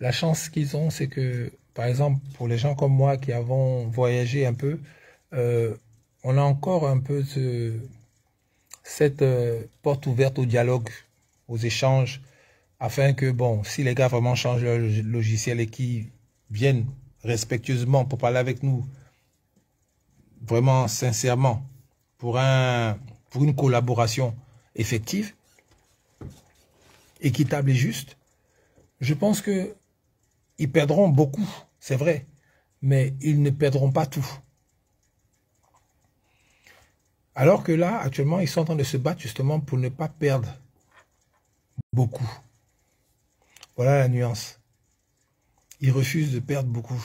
La chance qu'ils ont, c'est que, par exemple, pour les gens comme moi qui avons voyagé un peu, euh, on a encore un peu cette euh, porte ouverte au dialogue, aux échanges, afin que, bon, si les gars vraiment changent leur logiciel et qu'ils viennent respectueusement pour parler avec nous, vraiment sincèrement, pour, un, pour une collaboration effective, équitable et juste, je pense que ils perdront beaucoup, c'est vrai, mais ils ne perdront pas tout. Alors que là, actuellement, ils sont en train de se battre justement pour ne pas perdre beaucoup. Voilà la nuance. Ils refusent de perdre beaucoup.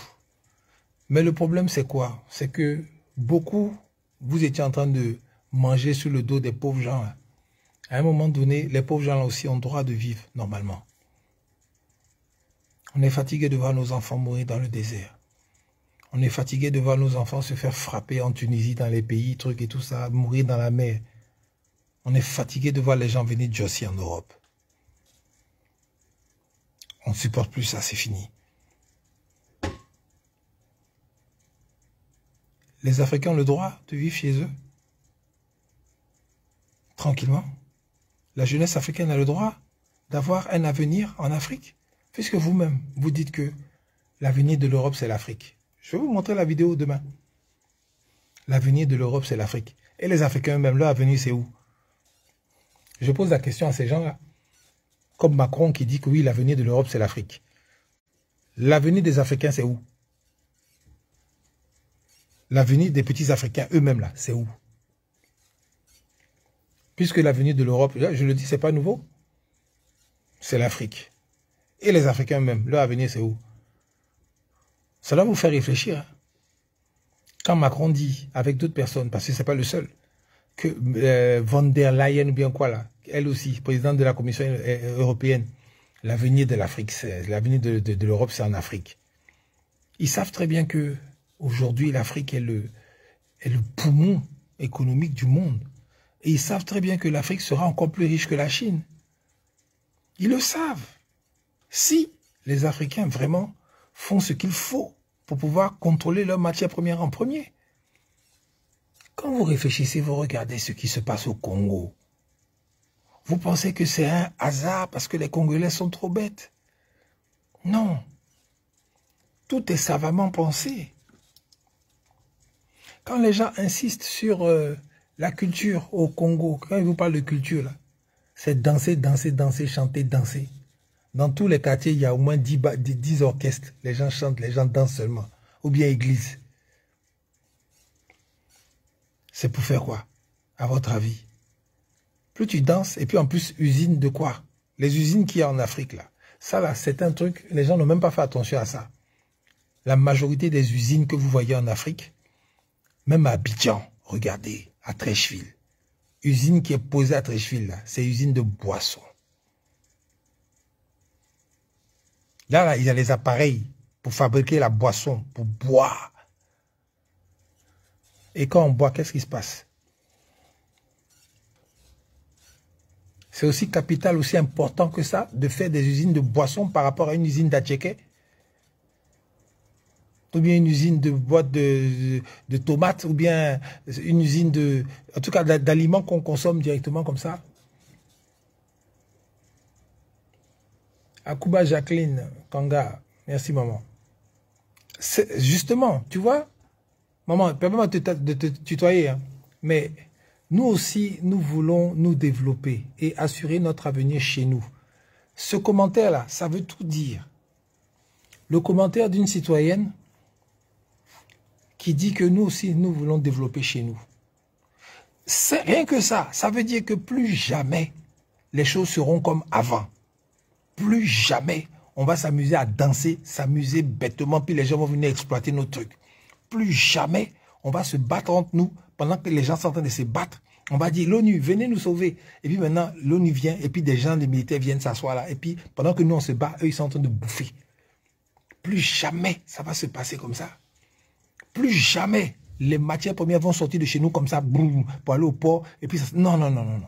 Mais le problème, c'est quoi? C'est que beaucoup vous étiez en train de manger sur le dos des pauvres gens. À un moment donné, les pauvres gens aussi ont droit de vivre normalement. On est fatigué de voir nos enfants mourir dans le désert. On est fatigué de voir nos enfants se faire frapper en Tunisie, dans les pays, trucs et tout ça, mourir dans la mer. On est fatigué de voir les gens venir de en Europe. On ne supporte plus ça, c'est fini. les Africains ont le droit de vivre chez eux? Tranquillement. La jeunesse africaine a le droit d'avoir un avenir en Afrique? Puisque vous-même, vous dites que l'avenir de l'Europe, c'est l'Afrique. Je vais vous montrer la vidéo demain. L'avenir de l'Europe, c'est l'Afrique. Et les Africains eux-mêmes, leur avenir, c'est où? Je pose la question à ces gens-là. Comme Macron qui dit que oui, l'avenir de l'Europe, c'est l'Afrique. L'avenir des Africains, c'est où? L'avenir des petits Africains eux-mêmes, là, c'est où? Puisque l'avenir de l'Europe, je le dis, c'est pas nouveau. C'est l'Afrique. Et les Africains eux-mêmes, leur avenir, c'est où? Doit vous faire réfléchir. Hein. Quand Macron dit, avec d'autres personnes, parce que c'est pas le seul, que euh, von der Leyen ou bien quoi là, elle aussi, présidente de la Commission euh, européenne, l'avenir de l'Afrique, l'avenir de l'Europe, c'est en Afrique. Ils savent très bien que Aujourd'hui, l'Afrique est le poumon économique du monde. Et ils savent très bien que l'Afrique sera encore plus riche que la Chine. Ils le savent. Si les Africains vraiment font ce qu'il faut pour pouvoir contrôler leur matière première en premier. Quand vous réfléchissez, vous regardez ce qui se passe au Congo. Vous pensez que c'est un hasard parce que les Congolais sont trop bêtes. Non. Tout est savamment pensé. Quand les gens insistent sur euh, la culture au Congo, quand ils vous parlent de culture, c'est danser, danser, danser, chanter, danser. Dans tous les quartiers, il y a au moins 10, 10 orchestres. Les gens chantent, les gens dansent seulement. Ou bien église. C'est pour faire quoi À votre avis? Plus tu danses, et puis en plus, usine de quoi? Les usines qu'il y a en Afrique, là. Ça, là, c'est un truc, les gens n'ont même pas fait attention à ça. La majorité des usines que vous voyez en Afrique, même à Abidjan, regardez, à Trècheville. Usine qui est posée à Trècheville, c'est usine de boissons. Là, il y a les appareils pour fabriquer la boisson, pour boire. Et quand on boit, qu'est-ce qui se passe? C'est aussi capital, aussi important que ça, de faire des usines de boissons par rapport à une usine d'Atchéké ou bien une usine de boîtes de, tomates, ou bien une usine en tout cas d'aliments qu'on consomme directement comme ça. Akuba Jacqueline Kanga, merci maman. Justement, tu vois, maman, permets-moi de, te tutoyer, hein, mais nous aussi, nous voulons nous développer et assurer notre avenir chez nous. Ce commentaire-là, ça veut tout dire. le commentaire d'une citoyenne qui dit que nous aussi, nous voulons développer chez nous. Rien que ça. Ça veut dire que plus jamais les choses seront comme avant. Plus jamais on va s'amuser à danser, s'amuser bêtement, puis les gens vont venir exploiter nos trucs. Plus jamais on va se battre entre nous pendant que les gens sont en train de se battre. On va dire, l'ONU, venez nous sauver. Et puis maintenant, l'ONU vient, et puis des gens, des militaires viennent s'asseoir là. Et puis, pendant que nous, on se bat, eux, ils sont en train de bouffer. Plus jamais ça va se passer comme ça. Plus jamais les matières premières vont sortir de chez nous comme ça, boum, pour aller au port. Et puis, non, non, non, non, non.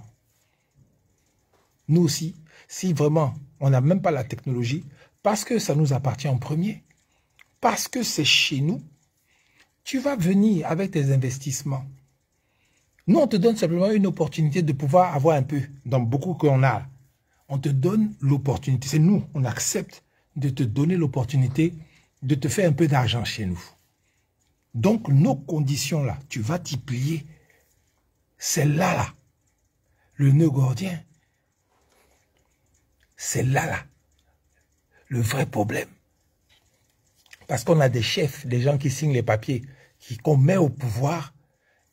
Nous aussi, si vraiment on n'a même pas la technologie, parce que ça nous appartient en premier, parce que c'est chez nous, tu vas venir avec tes investissements. Nous, on te donne simplement une opportunité de pouvoir avoir un peu, dans beaucoup qu'on a. On te donne l'opportunité. C'est nous, on accepte de te donner l'opportunité de te faire un peu d'argent chez nous. Donc, nos conditions là, tu vas t'y plier. C'est là, là, le nœud gordien. C'est là, là, le vrai problème. Parce qu'on a des chefs, des gens qui signent les papiers, qu'on met au pouvoir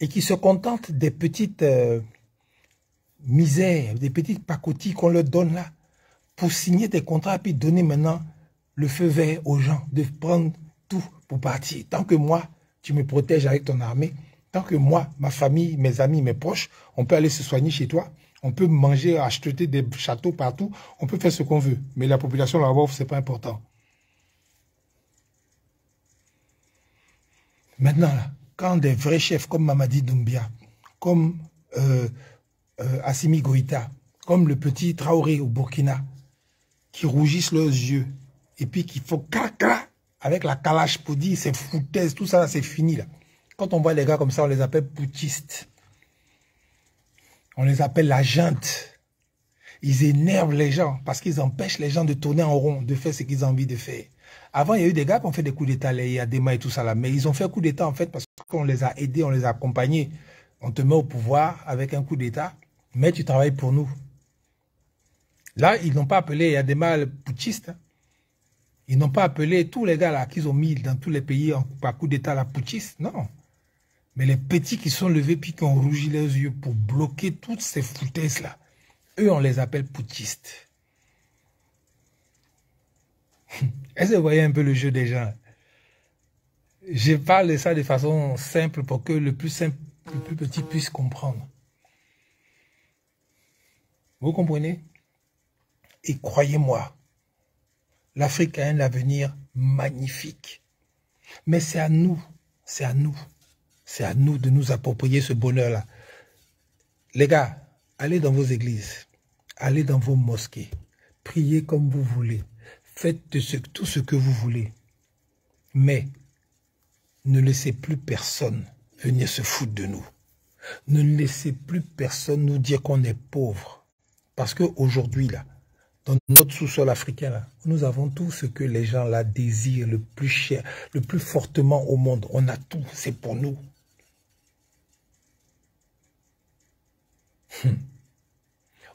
et qui se contentent des petites euh, misères, des petites pacotilles qu'on leur donne là, pour signer des contrats, puis donner maintenant le feu vert aux gens, de prendre tout pour partir. Tant que moi, tu me protèges avec ton armée, tant que moi, ma famille, mes amis, mes proches, on peut aller se soigner chez toi, on peut manger, acheter des châteaux partout, on peut faire ce qu'on veut. Mais la population là-bas, ce n'est pas important. Maintenant, quand des vrais chefs comme Mamadi Doumbia, comme euh, euh, Assimi Goïta, comme le petit Traoré au Burkina, qui rougissent leurs yeux, et puis qu'il faut caca avec la calache pour dire c'est foutaise, tout ça, c'est fini là. Quand on voit les gars comme ça, on les appelle poutistes. On les appelle la junte. Ils énervent les gens parce qu'ils empêchent les gens de tourner en rond, de faire ce qu'ils ont envie de faire. Avant, il y a eu des gars qui ont fait des coups d'État, il y a des mains et tout ça là. Mais ils ont fait un coup d'État en fait parce qu'on les a aidés, on les a accompagnés. On te met au pouvoir avec un coup d'État, mais tu travailles pour nous. Là, ils n'ont pas appelé il y a des mal putschistes. Hein. Ils n'ont pas appelé tous les gars là qu'ils ont mis dans tous les pays par coup d'État la putschistes. Non. Mais les petits qui sont levés puis qui ont rougi les yeux pour bloquer toutes ces foutaises là, eux on les appelle putschistes. Est-ce que vous voyez un peu le jeu des gens? Je parle de ça de façon simple pour que le plus simple, le plus petit puisse comprendre. Vous comprenez? Et croyez-moi, l'Afrique a un avenir magnifique. Mais c'est à nous, c'est à nous, c'est à nous de nous approprier ce bonheur-là. Les gars, allez dans vos églises, allez dans vos mosquées, priez comme vous voulez. Faites tout ce que vous voulez. Mais ne laissez plus personne venir se foutre de nous. Ne laissez plus personne nous dire qu'on est pauvre. Parce qu'aujourd'hui, là, dans notre sous-sol africain, nous avons tout ce que les gens là désirent le plus cher, le plus fortement au monde. On a tout, c'est pour nous.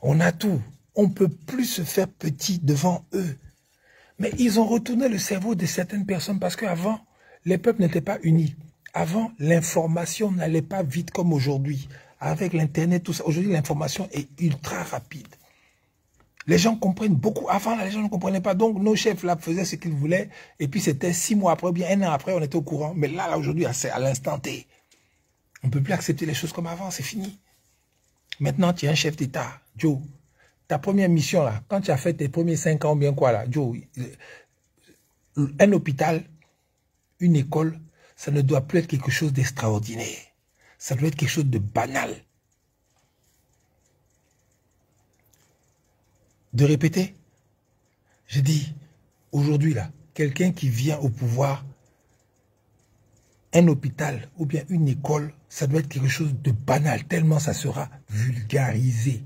On a tout. On ne peut plus se faire petit devant eux. Mais ils ont retourné le cerveau de certaines personnes parce qu'avant, les peuples n'étaient pas unis. Avant, l'information n'allait pas vite comme aujourd'hui. Avec l'Internet, tout ça. Aujourd'hui, l'information est ultra rapide. Les gens comprennent beaucoup. Avant, les gens ne comprenaient pas. Donc, nos chefs là faisaient ce qu'ils voulaient. Et puis, c'était six mois après, bien un an après, on était au courant. Mais là, là aujourd'hui, c'est à l'instant T. On ne peut plus accepter les choses comme avant. C'est fini. Maintenant, tu es un chef d'État, Joe ta première mission quand tu as fait tes premiers cinq ans, bien quoi là, Joe, un hôpital, une école, ça ne doit plus être quelque chose d'extraordinaire. Ça doit être quelque chose de banal. De répéter Je dis, aujourd'hui là, quelqu'un qui vient au pouvoir, un hôpital ou bien une école, ça doit être quelque chose de banal, tellement ça sera vulgarisé.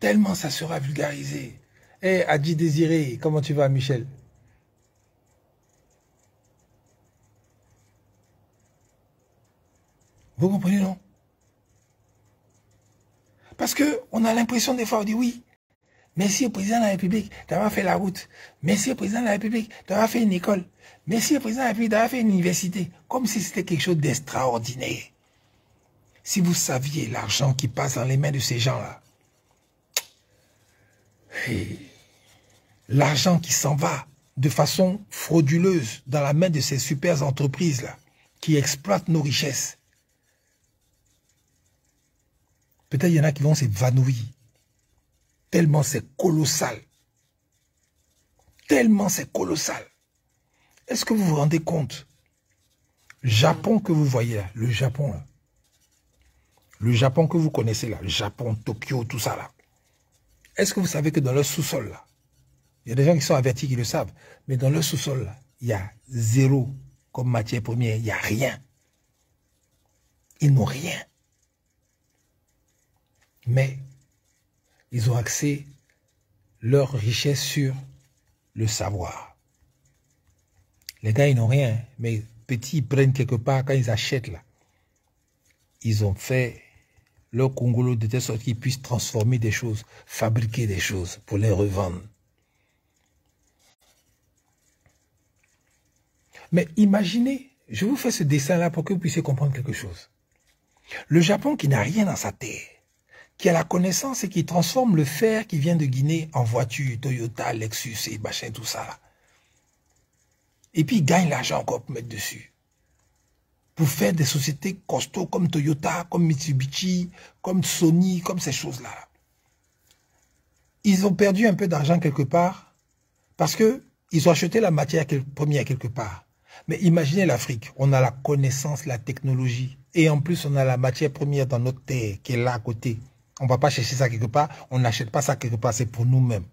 Tellement ça sera vulgarisé. Eh, Adi Désiré, comment tu vas, Michel? Vous comprenez, non? Parce que on a l'impression des fois, on dit oui, Merci au président de la République d'avoir fait la route. Merci au président de la République d'avoir fait une école. Merci au président de la République d'avoir fait une université. Comme si c'était quelque chose d'extraordinaire. Si vous saviez l'argent qui passe dans les mains de ces gens-là. L'argent qui s'en va de façon frauduleuse dans la main de ces super entreprises-là qui exploitent nos richesses. Peut-être il y en a qui vont s'évanouir. Tellement c'est colossal. Tellement c'est colossal. Est-ce que vous vous rendez compte? Japon que vous voyez là, le Japon là. Le Japon que vous connaissez là, Japon, Tokyo, tout ça là. Est-ce que vous savez que dans leur sous-sol là, il y a des gens qui sont avertis qui le savent, mais dans leur sous-sol là, il y a zéro comme matière première, il n'y a rien. Ils n'ont rien. Mais ils ont accès leur richesse sur le savoir. Les gars, ils n'ont rien, mais petits, ils prennent quelque part quand ils achètent là. Ils ont fait leur Congolo de telle sorte qu'ils puissent transformer des choses, fabriquer des choses pour les revendre. Mais imaginez, je vous fais ce dessin-là pour que vous puissiez comprendre quelque chose. Le Japon qui n'a rien dans sa terre, qui a la connaissance et qui transforme le fer qui vient de Guinée en voiture, Toyota, Lexus et machin, tout ça. Et puis il gagne l'argent encore pour mettre dessus. Pour faire des sociétés costauds comme Toyota, comme Mitsubishi, comme Sony, comme ces choses-là. Ils ont perdu un peu d'argent quelque part parce que ils ont acheté la matière première quelque part. Mais imaginez l'Afrique, on a la connaissance, la technologie, et en plus on a la matière première dans notre terre qui est là à côté. On ne va pas chercher ça quelque part, on n'achète pas ça quelque part, c'est pour nous-mêmes.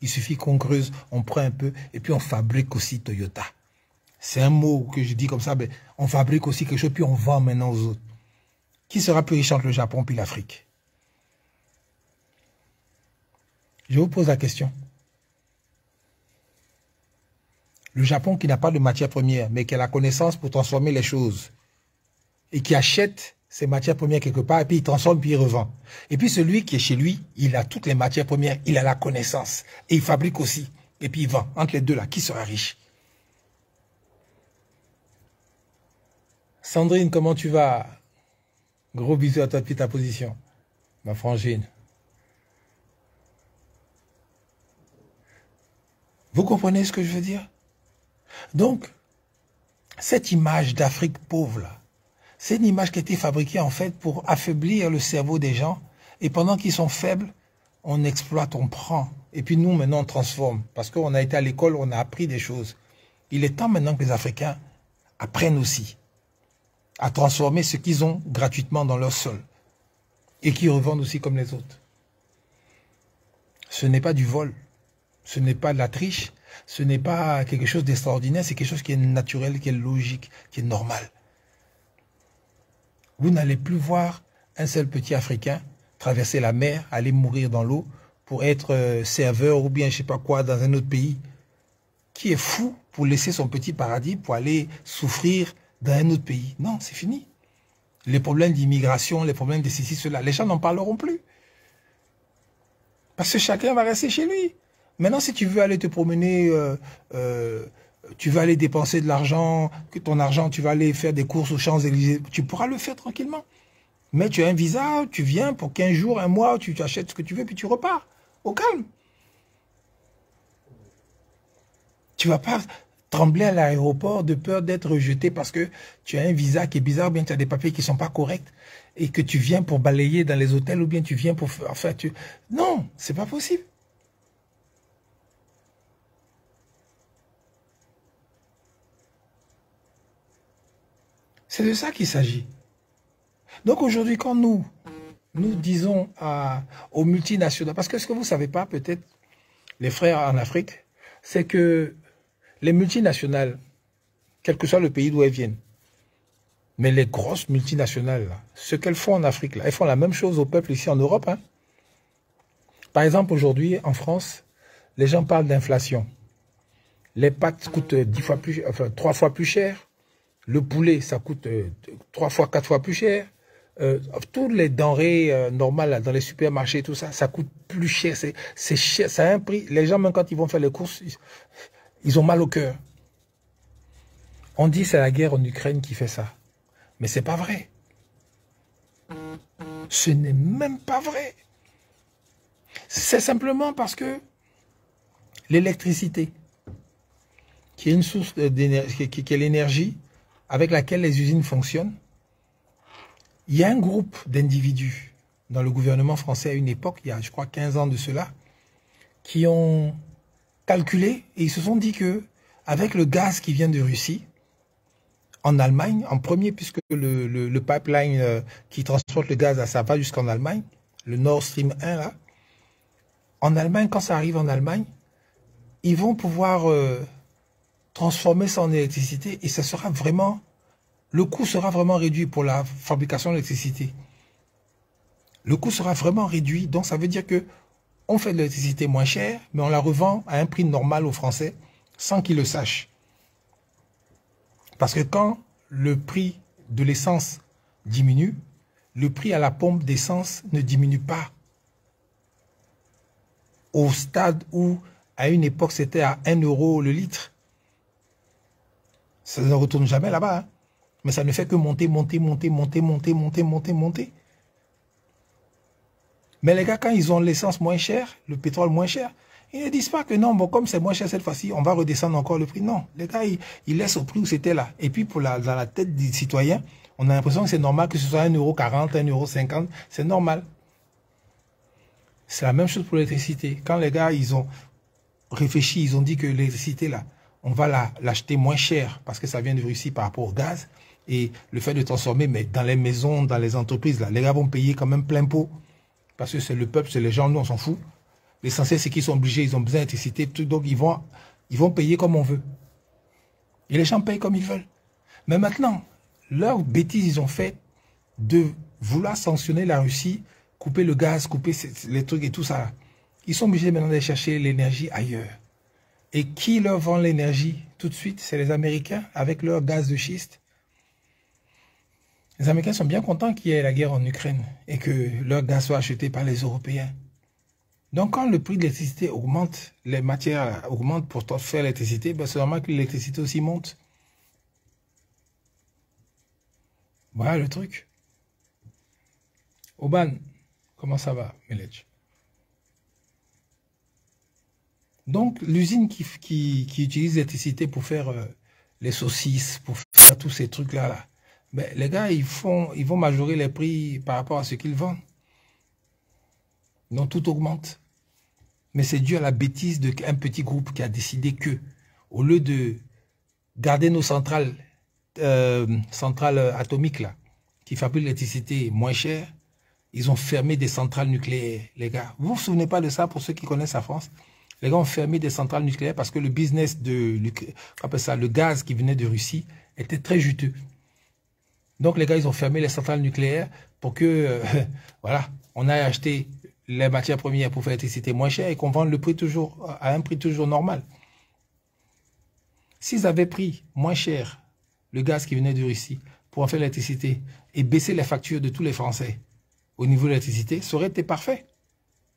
Il suffit qu'on creuse, on prend un peu, et puis on fabrique aussi Toyota. C'est un mot que je dis comme ça, mais on fabrique aussi quelque chose, puis on vend maintenant aux autres. Qui sera plus riche entre le Japon puis l'Afrique? Je vous pose la question. Le Japon qui n'a pas de matière première, mais qui a la connaissance pour transformer les choses. Et qui achète ces matières premières quelque part, et puis il transforme, puis il revend. Et puis celui qui est chez lui, il a toutes les matières premières, il a la connaissance. Et il fabrique aussi. Et puis il vend. Entre les deux là, qui sera riche? Sandrine, comment tu vas? Gros bisous à toi depuis ta position. Ma frangine. Vous comprenez ce que je veux dire? Donc, cette image d'Afrique pauvre, c'est une image qui a été fabriquée en fait pour affaiblir le cerveau des gens. Et pendant qu'ils sont faibles, on exploite, on prend. Et puis nous, maintenant, on transforme. Parce qu'on a été à l'école, on a appris des choses. Il est temps maintenant que les Africains apprennent aussi à transformer ce qu'ils ont gratuitement dans leur sol. Et qui revendent aussi comme les autres. Ce n'est pas du vol. Ce n'est pas de la triche. Ce n'est pas quelque chose d'extraordinaire, c'est quelque chose qui est naturel, qui est logique, qui est normal. Vous n'allez plus voir un seul petit Africain traverser la mer, aller mourir dans l'eau pour être euh, serveur ou bien je sais pas quoi dans un autre pays, qui est fou pour laisser son petit paradis pour aller souffrir dans un autre pays. Non, c'est fini. Les problèmes d'immigration, les problèmes de ceci, cela, les gens n'en parleront plus. Parce que chacun va rester chez lui. Maintenant, si tu veux aller te promener, euh, euh, tu vas aller dépenser de l'argent, que ton argent, tu vas aller faire des courses aux Champs-Élysées, tu pourras le faire tranquillement. Mais tu as un visa, tu viens pour 15 jours, un mois, tu achètes ce que tu veux, puis tu repars. Au calme. Tu vas pas trembler à l'aéroport de peur d'être rejeté parce que tu as un visa qui est bizarre, ou bien tu as des papiers qui ne sont pas corrects et que tu viens pour balayer dans les hôtels ou bien tu viens pour faire... Enfin, tu... Non, c'est pas possible. C'est de ça qu'il s'agit. Donc aujourd'hui, quand nous, nous disons aux multinationales, parce que ce que vous ne savez pas peut-être, les frères en Afrique, c'est que les multinationales, quel que soit le pays d'où elles viennent, mais les grosses multinationales, ce qu'elles font en Afrique, là, elles font la même chose au peuple ici en Europe. Hein. Par exemple, aujourd'hui, en France, les gens parlent d'inflation. Les pâtes coûtent dix fois plus, enfin, trois fois plus cher. Le poulet, ça coûte euh, trois fois, quatre fois plus cher. euh, toutes les denrées euh, normales dans les supermarchés, tout ça, ça coûte plus cher. C'est cher, ça a un prix. Les gens, même quand ils vont faire les courses, ils, ont mal au cœur. On dit c'est la guerre en Ukraine qui fait ça. Mais c'est pas vrai. Ce n'est même pas vrai. C'est simplement parce que l'électricité, qui est une source d'énergie, qui est l'énergie avec laquelle les usines fonctionnent, il y a un groupe d'individus dans le gouvernement français à une époque, il y a je crois 15 ans de cela, qui ont calculé et ils se sont dit que avec le gaz qui vient de Russie, en Allemagne, en premier, puisque le, pipeline euh, qui transporte le gaz, ça va jusqu'en Allemagne, le Nord Stream 1 là, en Allemagne, quand ça arrive en Allemagne, ils vont pouvoir euh, transformer ça en électricité et ça sera vraiment le coût sera vraiment réduit pour la fabrication d'électricité. Le coût sera vraiment réduit, donc ça veut dire que on fait de l'électricité moins chère, mais on la revend à un prix normal aux Français sans qu'ils le sachent. Parce que quand le prix de l'essence diminue, le prix à la pompe d'essence ne diminue pas. Au stade où, à une époque, c'était à 1 euro le litre. Ça ne retourne jamais là-bas. Hein. Mais ça ne fait que monter, monter, monter, monter, monter, monter, monter, monter. Mais les gars, quand ils ont l'essence moins chère, le pétrole moins cher, ils ne disent pas que non, bon, comme c'est moins cher cette fois-ci, on va redescendre encore le prix. Non, les gars, ils, laissent au prix où c'était là. Et puis, pour la, dans la tête des citoyens, on a l'impression que c'est normal que ce soit 1,40€, 1,50€. C'est normal. C'est la même chose pour l'électricité. Quand les gars, ils ont réfléchi, ils ont dit que l'électricité, là, on va l'acheter moins cher parce que ça vient de Russie par rapport au gaz et le fait de transformer, mais dans les maisons, dans les entreprises, là, les gars vont payer quand même plein pot. Parce que c'est le peuple, c'est les gens, nous on s'en fout. L'essentiel c'est qu'ils sont obligés, ils ont besoin d'électricité, donc ils vont, ils vont payer comme on veut. Et les gens payent comme ils veulent. Mais maintenant, leur bêtise ils ont fait de vouloir sanctionner la Russie, couper le gaz, couper les trucs et tout ça. Ils sont obligés maintenant d'aller chercher l'énergie ailleurs. Et qui leur vend l'énergie tout de suite C'est les Américains avec leur gaz de schiste les Américains sont bien contents qu'il y ait la guerre en Ukraine et que leur gaz soit acheté par les Européens. Donc quand le prix de l'électricité augmente, les matières augmentent pour faire l'électricité, ben c'est normal que l'électricité aussi monte. Voilà le truc. Oban, comment ça va, Melech? Donc l'usine qui, utilise l'électricité pour faire euh, les saucisses, pour faire tous ces trucs-là, là, ben, les gars, ils, font, ils vont majorer les prix par rapport à ce qu'ils vendent. Donc tout augmente. Mais c'est dû à la bêtise d'un petit groupe qui a décidé que, au lieu de garder nos centrales, euh, centrales atomiques là, qui fabriquent l'électricité moins chère, ils ont fermé des centrales nucléaires, les gars. Vous vous souvenez pas de ça pour ceux qui connaissent la France? Les gars ont fermé des centrales nucléaires parce que le business de, ça, le gaz qui venait de Russie était très juteux. Donc les gars, ils ont fermé les centrales nucléaires pour que, euh, voilà, on aille acheter les matières premières pour faire l'électricité moins cher et qu'on vende le prix toujours à un prix toujours normal. S'ils avaient pris moins cher le gaz qui venait de Russie pour en faire l'électricité et baisser les factures de tous les Français au niveau de l'électricité, ça aurait été parfait.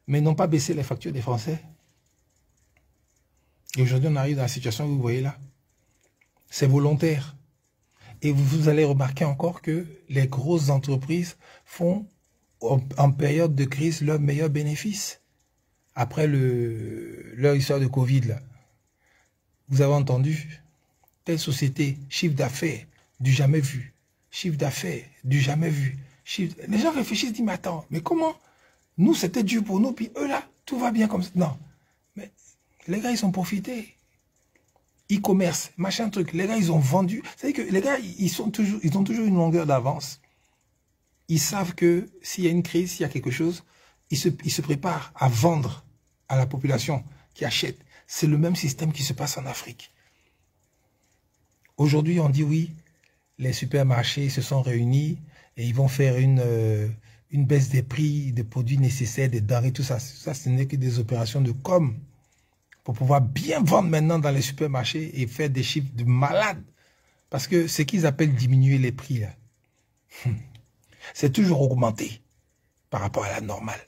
Mais non pas baisser les factures des Français. Et aujourd'hui, on arrive dans la situation que vous voyez là. C'est volontaire. Et vous allez remarquer encore que les grosses entreprises font en période de crise leurs meilleurs bénéfices. Après le, leur histoire de Covid, là. Vous avez entendu telle société, chiffre d'affaires du jamais vu. Chiffre d'affaires du jamais vu. Les gens réfléchissent, disent, mais attends, mais comment? Nous, c'était dur pour nous, puis eux, là, tout va bien comme ça. Non. Les gars, ils sont profités e-commerce, machin truc. Les gars, ils ont vendu. C'est-à-dire que les gars, ils, sont toujours, ils ont toujours une longueur d'avance. Ils savent que s'il y a une crise, s'il y a quelque chose, ils se, préparent à vendre à la population qui achète. C'est le même système qui se passe en Afrique. Aujourd'hui, on dit oui, les supermarchés se sont réunis et ils vont faire une, euh, baisse des prix des produits nécessaires, des denrées, tout ça. Ça, ce n'est que des opérations de com' pour pouvoir bien vendre maintenant dans les supermarchés et faire des chiffres de malades. Parce que ce qu'ils appellent diminuer les prix. Hmm. C'est toujours augmenté par rapport à la normale.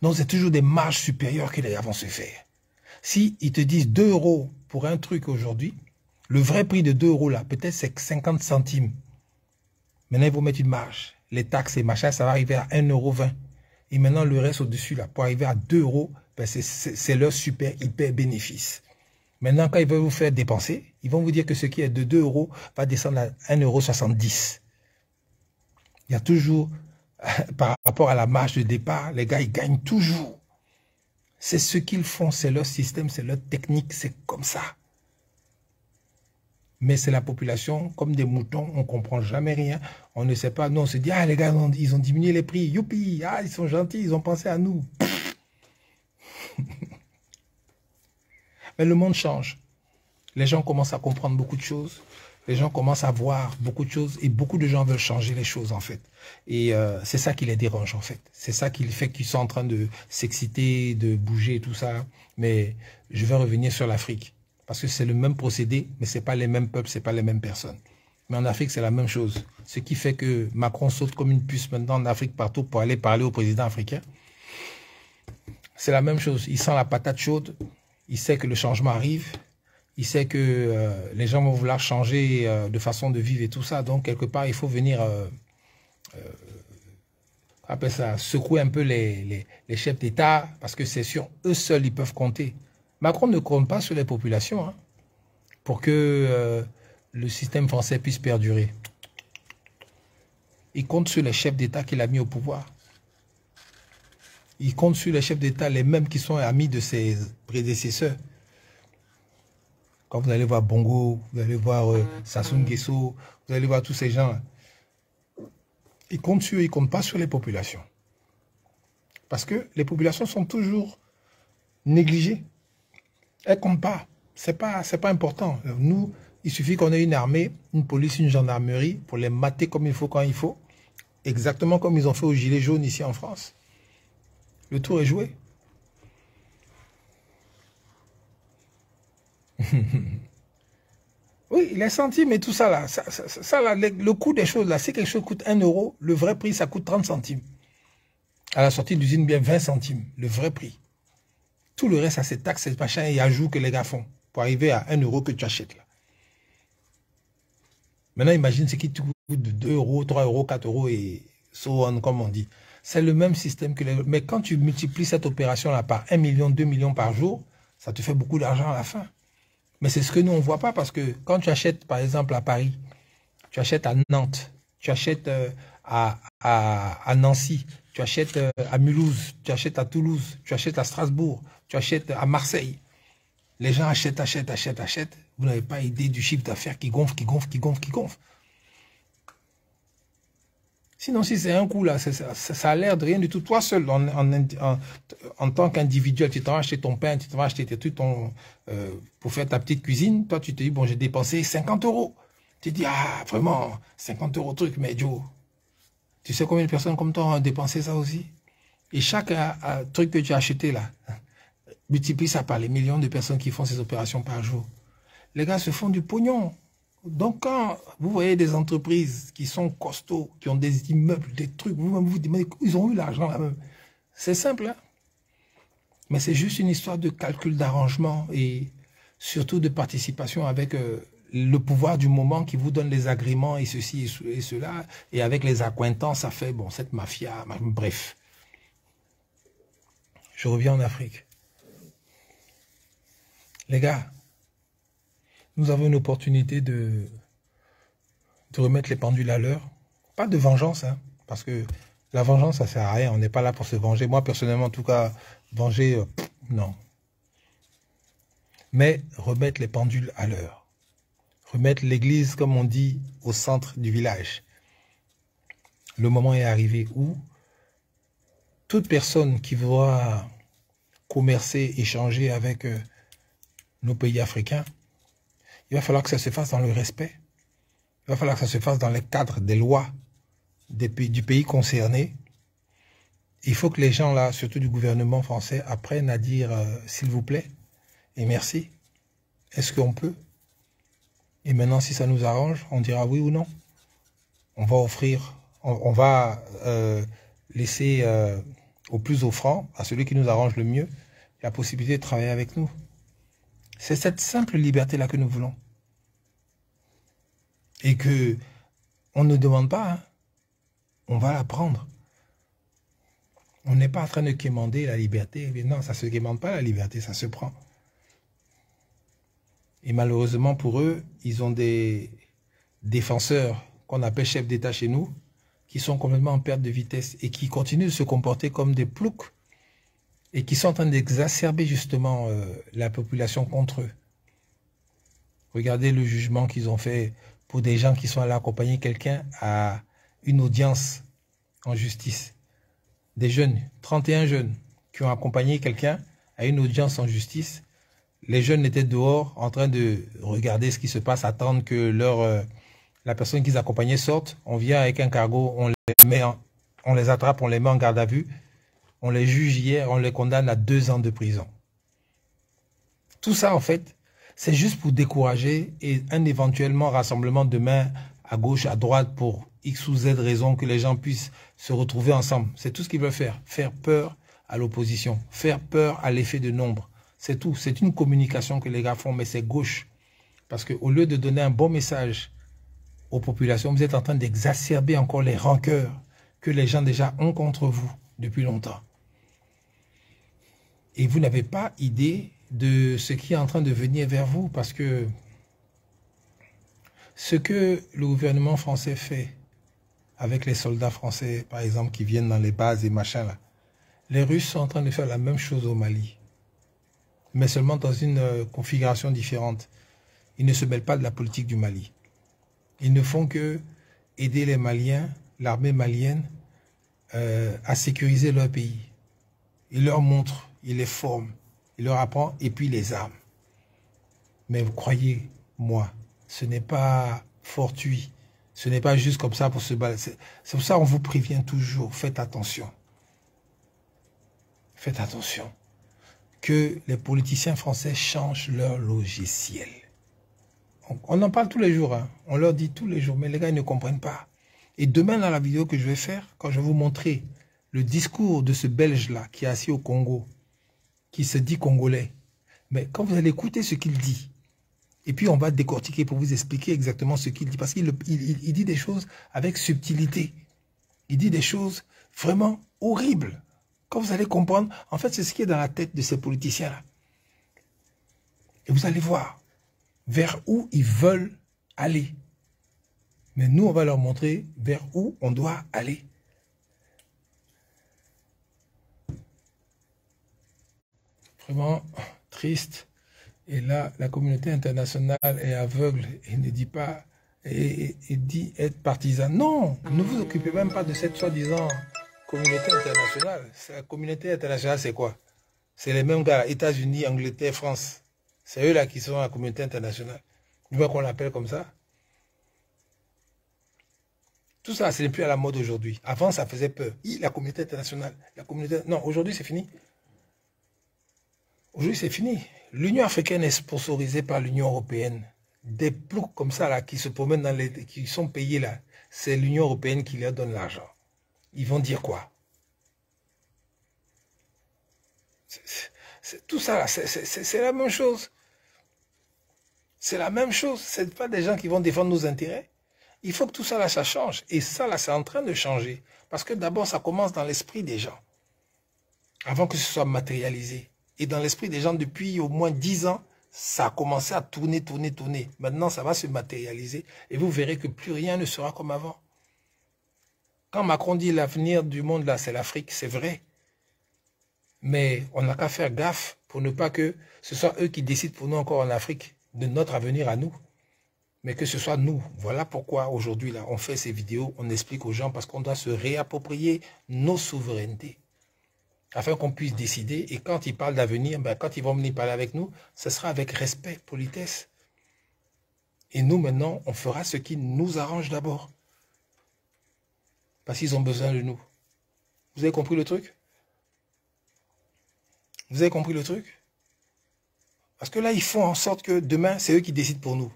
Donc c'est toujours des marges supérieures que les gars vont se faire. Si ils te disent 2 euros pour un truc aujourd'hui, le vrai prix de 2 euros là, peut-être c'est 50 centimes. Maintenant, ils vont mettre une marge. Les taxes et machin, ça va arriver à 1,20 euro. Et maintenant, le reste au-dessus là, pour arriver à 2 euros, c'est leur super hyper bénéfice. Maintenant, quand ils veulent vous faire dépenser, ils vont vous dire que ce qui est de 2 euros va descendre à 1,70 euro. Il y a toujours, par rapport à la marge de départ, les gars, ils gagnent toujours. C'est ce qu'ils font, c'est leur système, c'est leur technique, c'est comme ça. Mais c'est la population, comme des moutons, on ne comprend jamais rien. On ne sait pas. Nous, on se dit, ah, les gars, ils ont diminué les prix. Youpi, ah, ils sont gentils, ils ont pensé à nous. Mais le monde change. Les gens commencent à comprendre beaucoup de choses. Les gens commencent à voir beaucoup de choses et beaucoup de gens veulent changer les choses en fait. Et euh, c'est ça qui les dérange en fait. C'est ça qui fait qu'ils sont en train de s'exciter, de bouger et tout ça. Mais je vais revenir sur l'Afrique parce que c'est le même procédé, mais c'est pas les mêmes peuples, c'est pas les mêmes personnes. Mais en Afrique, c'est la même chose. Ce qui fait que Macron saute comme une puce maintenant en Afrique partout pour aller parler au président africain. C'est la même chose. Il sent la patate chaude il sait que le changement arrive, il sait que euh, les gens vont vouloir changer euh, de façon de vivre et tout ça. Donc, quelque part, il faut venir euh, ça, secouer un peu les, chefs d'État, parce que c'est sur eux seuls ils peuvent compter. Macron ne compte pas sur les populations hein, pour que le système français puisse perdurer. Il compte sur les chefs d'État qu'il a mis au pouvoir il compte sur les chefs d'État, les mêmes qui sont amis de ses prédécesseurs. Quand vous allez voir Bongo, vous allez voir euh, Sassou Nguesso, vous allez voir tous ces gens. Ils comptent sur eux, ils ne comptent pas sur les populations. Parce que les populations sont toujours négligées. Elles ne comptent pas. Ce n'est pas, pas important. Nous, il suffit qu'on ait une armée, une police, une gendarmerie pour les mater comme il faut quand il faut. Exactement comme ils ont fait aux Gilets jaunes ici en France. Le tour est joué. oui, les centimes et tout ça là, le, coût des choses là, si quelque chose coûte 1 euro, le vrai prix ça coûte 30 centimes. À la sortie d'usine, bien 20 centimes, le vrai prix. Tout le reste, ça c'est taxes, c'est machin et ajout que les gars font pour arriver à 1 euro que tu achètes là. Maintenant, imagine ce qui te coûte 2 euros, 3 euros, 4 euros et so on, comme on dit. C'est le même système que les... Mais quand tu multiplies cette opération-là par 1 million, 2 millions par jour, ça te fait beaucoup d'argent à la fin. Mais c'est ce que nous, on ne voit pas parce que quand tu achètes, par exemple, à Paris, tu achètes à Nantes, tu achètes euh, à, Nancy, tu achètes euh, à Mulhouse, tu achètes à Toulouse, tu achètes à Strasbourg, tu achètes à Marseille. Les gens achètent, achètent, achètent, achètent. Vous n'avez pas idée du chiffre d'affaires qui gonfle, qui gonfle, qui gonfle, qui gonfle. Sinon, si c'est un coup là, ça, a l'air de rien du tout. Toi seul, en, tant qu'individuel, tu t'en vas ton pain, tu t'en vas acheter tes trucs euh, pour faire ta petite cuisine. Toi, tu te dis, bon, j'ai dépensé 50 euros. Tu te dis, ah, vraiment, 50 euros truc, mais Joe, tu sais combien de personnes comme toi ont dépensé ça aussi? Et chaque euh, euh, truc que tu as acheté là, multiplie ça par les millions de personnes qui font ces opérations par jour. Les gars se font du pognon. Donc, quand vous voyez des entreprises qui sont costauds, qui ont des immeubles, des trucs, vous vous demandez, ils ont eu l'argent là-même. C'est simple, hein mais c'est juste une histoire de calcul d'arrangement et surtout de participation avec euh, le pouvoir du moment qui vous donne les agréments et ceci et, cela. Et avec les accointances, ça fait, bon, cette mafia, bref. Je reviens en Afrique. Les gars, nous avons une opportunité de, remettre les pendules à l'heure. Pas de vengeance, hein, parce que la vengeance, ça sert à rien. On n'est pas là pour se venger. Moi, personnellement, en tout cas, venger, euh, non. Mais remettre les pendules à l'heure. Remettre l'église, comme on dit, au centre du village. Le moment est arrivé où toute personne qui voudra commercer, échanger avec euh, nos pays africains, il va falloir que ça se fasse dans le respect. Il va falloir que ça se fasse dans le cadre des lois du pays concerné. Il faut que les gens là, surtout du gouvernement français, apprennent à dire euh, s'il vous plaît et merci. Est-ce qu'on peut? Et maintenant, si ça nous arrange, on dira oui ou non. On va offrir on, va euh, laisser euh, au plus offrant, à celui qui nous arrange le mieux, la possibilité de travailler avec nous. C'est cette simple liberté-là que nous voulons. Et que on ne demande pas, hein. on va la prendre. On n'est pas en train de quémander la liberté. Non, ça ne se quémande pas la liberté, ça se prend. Et malheureusement pour eux, ils ont des défenseurs qu'on appelle chefs d'État chez nous, qui sont complètement en perte de vitesse et qui continuent de se comporter comme des ploucs et qui sont en train d'exacerber justement euh, la population contre eux. Regardez le jugement qu'ils ont fait pour des gens qui sont allés accompagner quelqu'un à une audience en justice. Des jeunes, 31 jeunes, qui ont accompagné quelqu'un à une audience en justice. Les jeunes étaient dehors en train de regarder ce qui se passe, attendre que leur, euh, la personne qu'ils accompagnaient sorte. On vient avec un cargo, on les, met on les attrape, on les met en garde à vue. On les juge hier, on les condamne à deux ans de prison. Tout ça, en fait, c'est juste pour décourager et un éventuellement rassemblement demain à gauche, à droite pour X ou Z raison que les gens puissent se retrouver ensemble. C'est tout ce qu'ils veulent faire. Faire peur à l'opposition. Faire peur à l'effet de nombre. C'est tout. C'est une communication que les gars font, mais c'est gauche. Parce qu'au lieu de donner un bon message aux populations, vous êtes en train d'exacerber encore les rancœurs que les gens déjà ont contre vous depuis longtemps. Et vous n'avez pas idée de ce qui est en train de venir vers vous parce que ce que le gouvernement français fait avec les soldats français, par exemple, qui viennent dans les bases et machin là, les Russes sont en train de faire la même chose au Mali, mais seulement dans une euh, configuration différente. Ils ne se mêlent pas de la politique du Mali. Ils ne font que aider les Maliens, l'armée malienne, euh, à sécuriser leur pays. Ils leur montrent, ils les forment, il leur apprend, et puis les armes. Mais vous croyez, moi, ce n'est pas fortuit. Ce n'est pas juste comme ça pour se battre. C'est pour ça qu'on vous prévient toujours. Faites attention. Faites attention. Que les politiciens français changent leur logiciel. On, en parle tous les jours. Hein. On leur dit tous les jours. Mais les gars, ils ne comprennent pas. Et demain, dans la vidéo que je vais faire, quand je vais vous montrer le discours de ce Belge-là qui est assis au Congo, qui se dit congolais. Mais quand vous allez écouter ce qu'il dit, et puis on va décortiquer pour vous expliquer exactement ce qu'il dit, parce qu'il il, dit des choses avec subtilité. Il dit des choses vraiment horribles. Quand vous allez comprendre, en fait, c'est ce qui est dans la tête de ces politiciens-là. Et vous allez voir vers où ils veulent aller. Mais nous, on va leur montrer vers où on doit aller. Triste. Et là, la communauté internationale est aveugle et ne dit pas, et, dit être partisan. Non, ne vous occupez même pas de cette soi-disant communauté internationale. La communauté internationale, c'est quoi? C'est les mêmes gars, États-Unis, Angleterre, France. C'est eux là qui sont la communauté internationale. Tu vois qu'on l'appelle comme ça Tout ça, ce n'est plus à la mode aujourd'hui. Avant, ça faisait peur. la communauté internationale. La communauté... Non, aujourd'hui, c'est fini. Aujourd'hui, c'est fini. L'Union africaine est sponsorisée par l'Union européenne. Des ploucs comme ça, là, qui se promènent dans les, qui sont payés, là, c'est l'Union européenne qui leur donne l'argent. Ils vont dire quoi? Tout ça, c'est la même chose. C'est la même chose. Ce pas des gens qui vont défendre nos intérêts. Il faut que tout ça, là, ça change. Et ça, là, c'est en train de changer. Parce que d'abord, ça commence dans l'esprit des gens. Avant que ce soit matérialisé. Et dans l'esprit des gens, depuis au moins dix ans, ça a commencé à tourner, tourner, tourner. Maintenant, ça va se matérialiser et vous verrez que plus rien ne sera comme avant. Quand Macron dit l'avenir du monde, là, c'est l'Afrique, c'est vrai. Mais on n'a qu'à faire gaffe pour ne pas que ce soit eux qui décident pour nous encore en Afrique de notre avenir à nous. Mais que ce soit nous. Voilà pourquoi aujourd'hui, là, on fait ces vidéos, on explique aux gens parce qu'on doit se réapproprier nos souverainetés afin qu'on puisse décider. Et quand ils parlent d'avenir, ben, quand ils vont venir parler avec nous, ce sera avec respect, politesse. Et nous, maintenant, on fera ce qui nous arrange d'abord. Parce qu'ils ont besoin de nous. Vous avez compris le truc? Vous avez compris le truc? Parce que là, ils font en sorte que demain, c'est eux qui décident pour nous.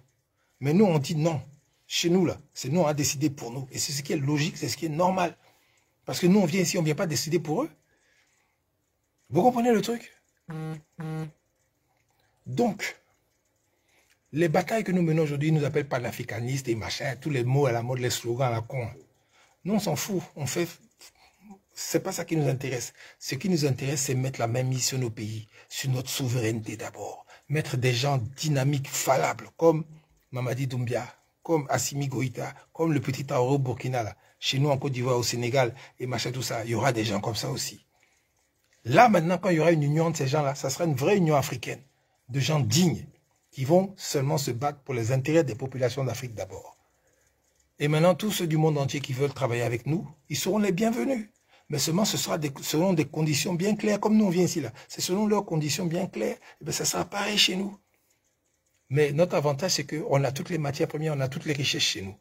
Mais nous, on dit non. chez nous, là. C'est nous, on a décidé pour nous. Et c'est ce qui est logique, c'est ce qui est normal. Parce que nous, on vient ici, on ne vient pas décider pour eux. Vous comprenez le truc? Donc, les batailles que nous menons aujourd'hui nous appellent panafricanistes et machin, tous les mots à la mode, les slogans à la con. Nous, on s'en fout. On fait. C'est pas ça qui nous intéresse. Ce qui nous intéresse, c'est mettre la même mission au pays, sur notre souveraineté d'abord. Mettre des gens dynamiques, valables, comme Mamadi Doumbia, comme Assimi Goïta, comme le petit Tauro Burkina, chez nous en Côte d'Ivoire, au Sénégal, et machin, tout ça. Il y aura des gens comme ça aussi. Là, maintenant, quand il y aura une union de ces gens-là, ça sera une vraie union africaine, de gens dignes, qui vont seulement se battre pour les intérêts des populations d'Afrique d'abord. Et maintenant, tous ceux du monde entier qui veulent travailler avec nous, ils seront les bienvenus. Mais seulement ce sera selon des conditions bien claires, comme nous on vient ici là. C'est selon leurs conditions bien claires, et bien ça sera pareil chez nous. Mais notre avantage, c'est qu'on a toutes les matières premières, on a toutes les richesses chez nous.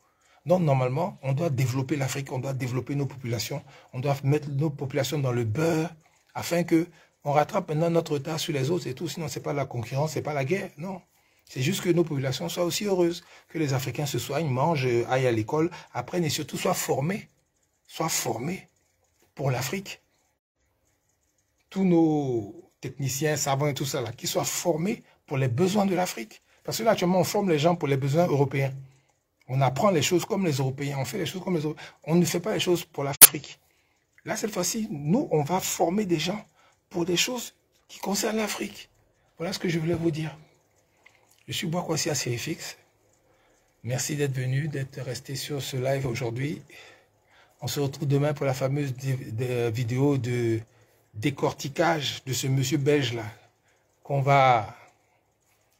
Donc normalement, on doit développer l'Afrique, on doit développer nos populations, on doit mettre nos populations dans le beurre, afin que on rattrape maintenant notre retard sur les autres et tout. Sinon, c'est pas la concurrence, c'est pas la guerre, non. C'est juste que nos populations soient aussi heureuses, que les Africains se soignent, mangent, aillent à l'école, apprennent et surtout soient formés, soient formés pour l'Afrique. Tous nos techniciens, savants et tout ça là, qui soient formés pour les besoins de l'Afrique. Parce que là, actuellement, on forme les gens pour les besoins européens. On apprend les choses comme les Européens, on fait les choses comme les Européens. On ne fait pas les choses pour l'Afrique. Là, cette fois-ci, nous, on va former des gens pour des choses qui concernent l'Afrique. Voilà ce que je voulais vous dire. Je suis Boakwasi à Sérifix. Merci d'être venu, d'être resté sur ce live aujourd'hui. On se retrouve demain pour la fameuse vidéo de décortiquage de ce monsieur belge-là qu'on va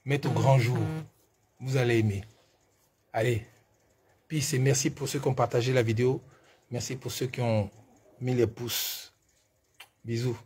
mettre au grand jour. Vous allez aimer. Allez, peace et merci pour ceux qui ont partagé la vidéo. Merci pour ceux qui ont mis les pouces. Bisous.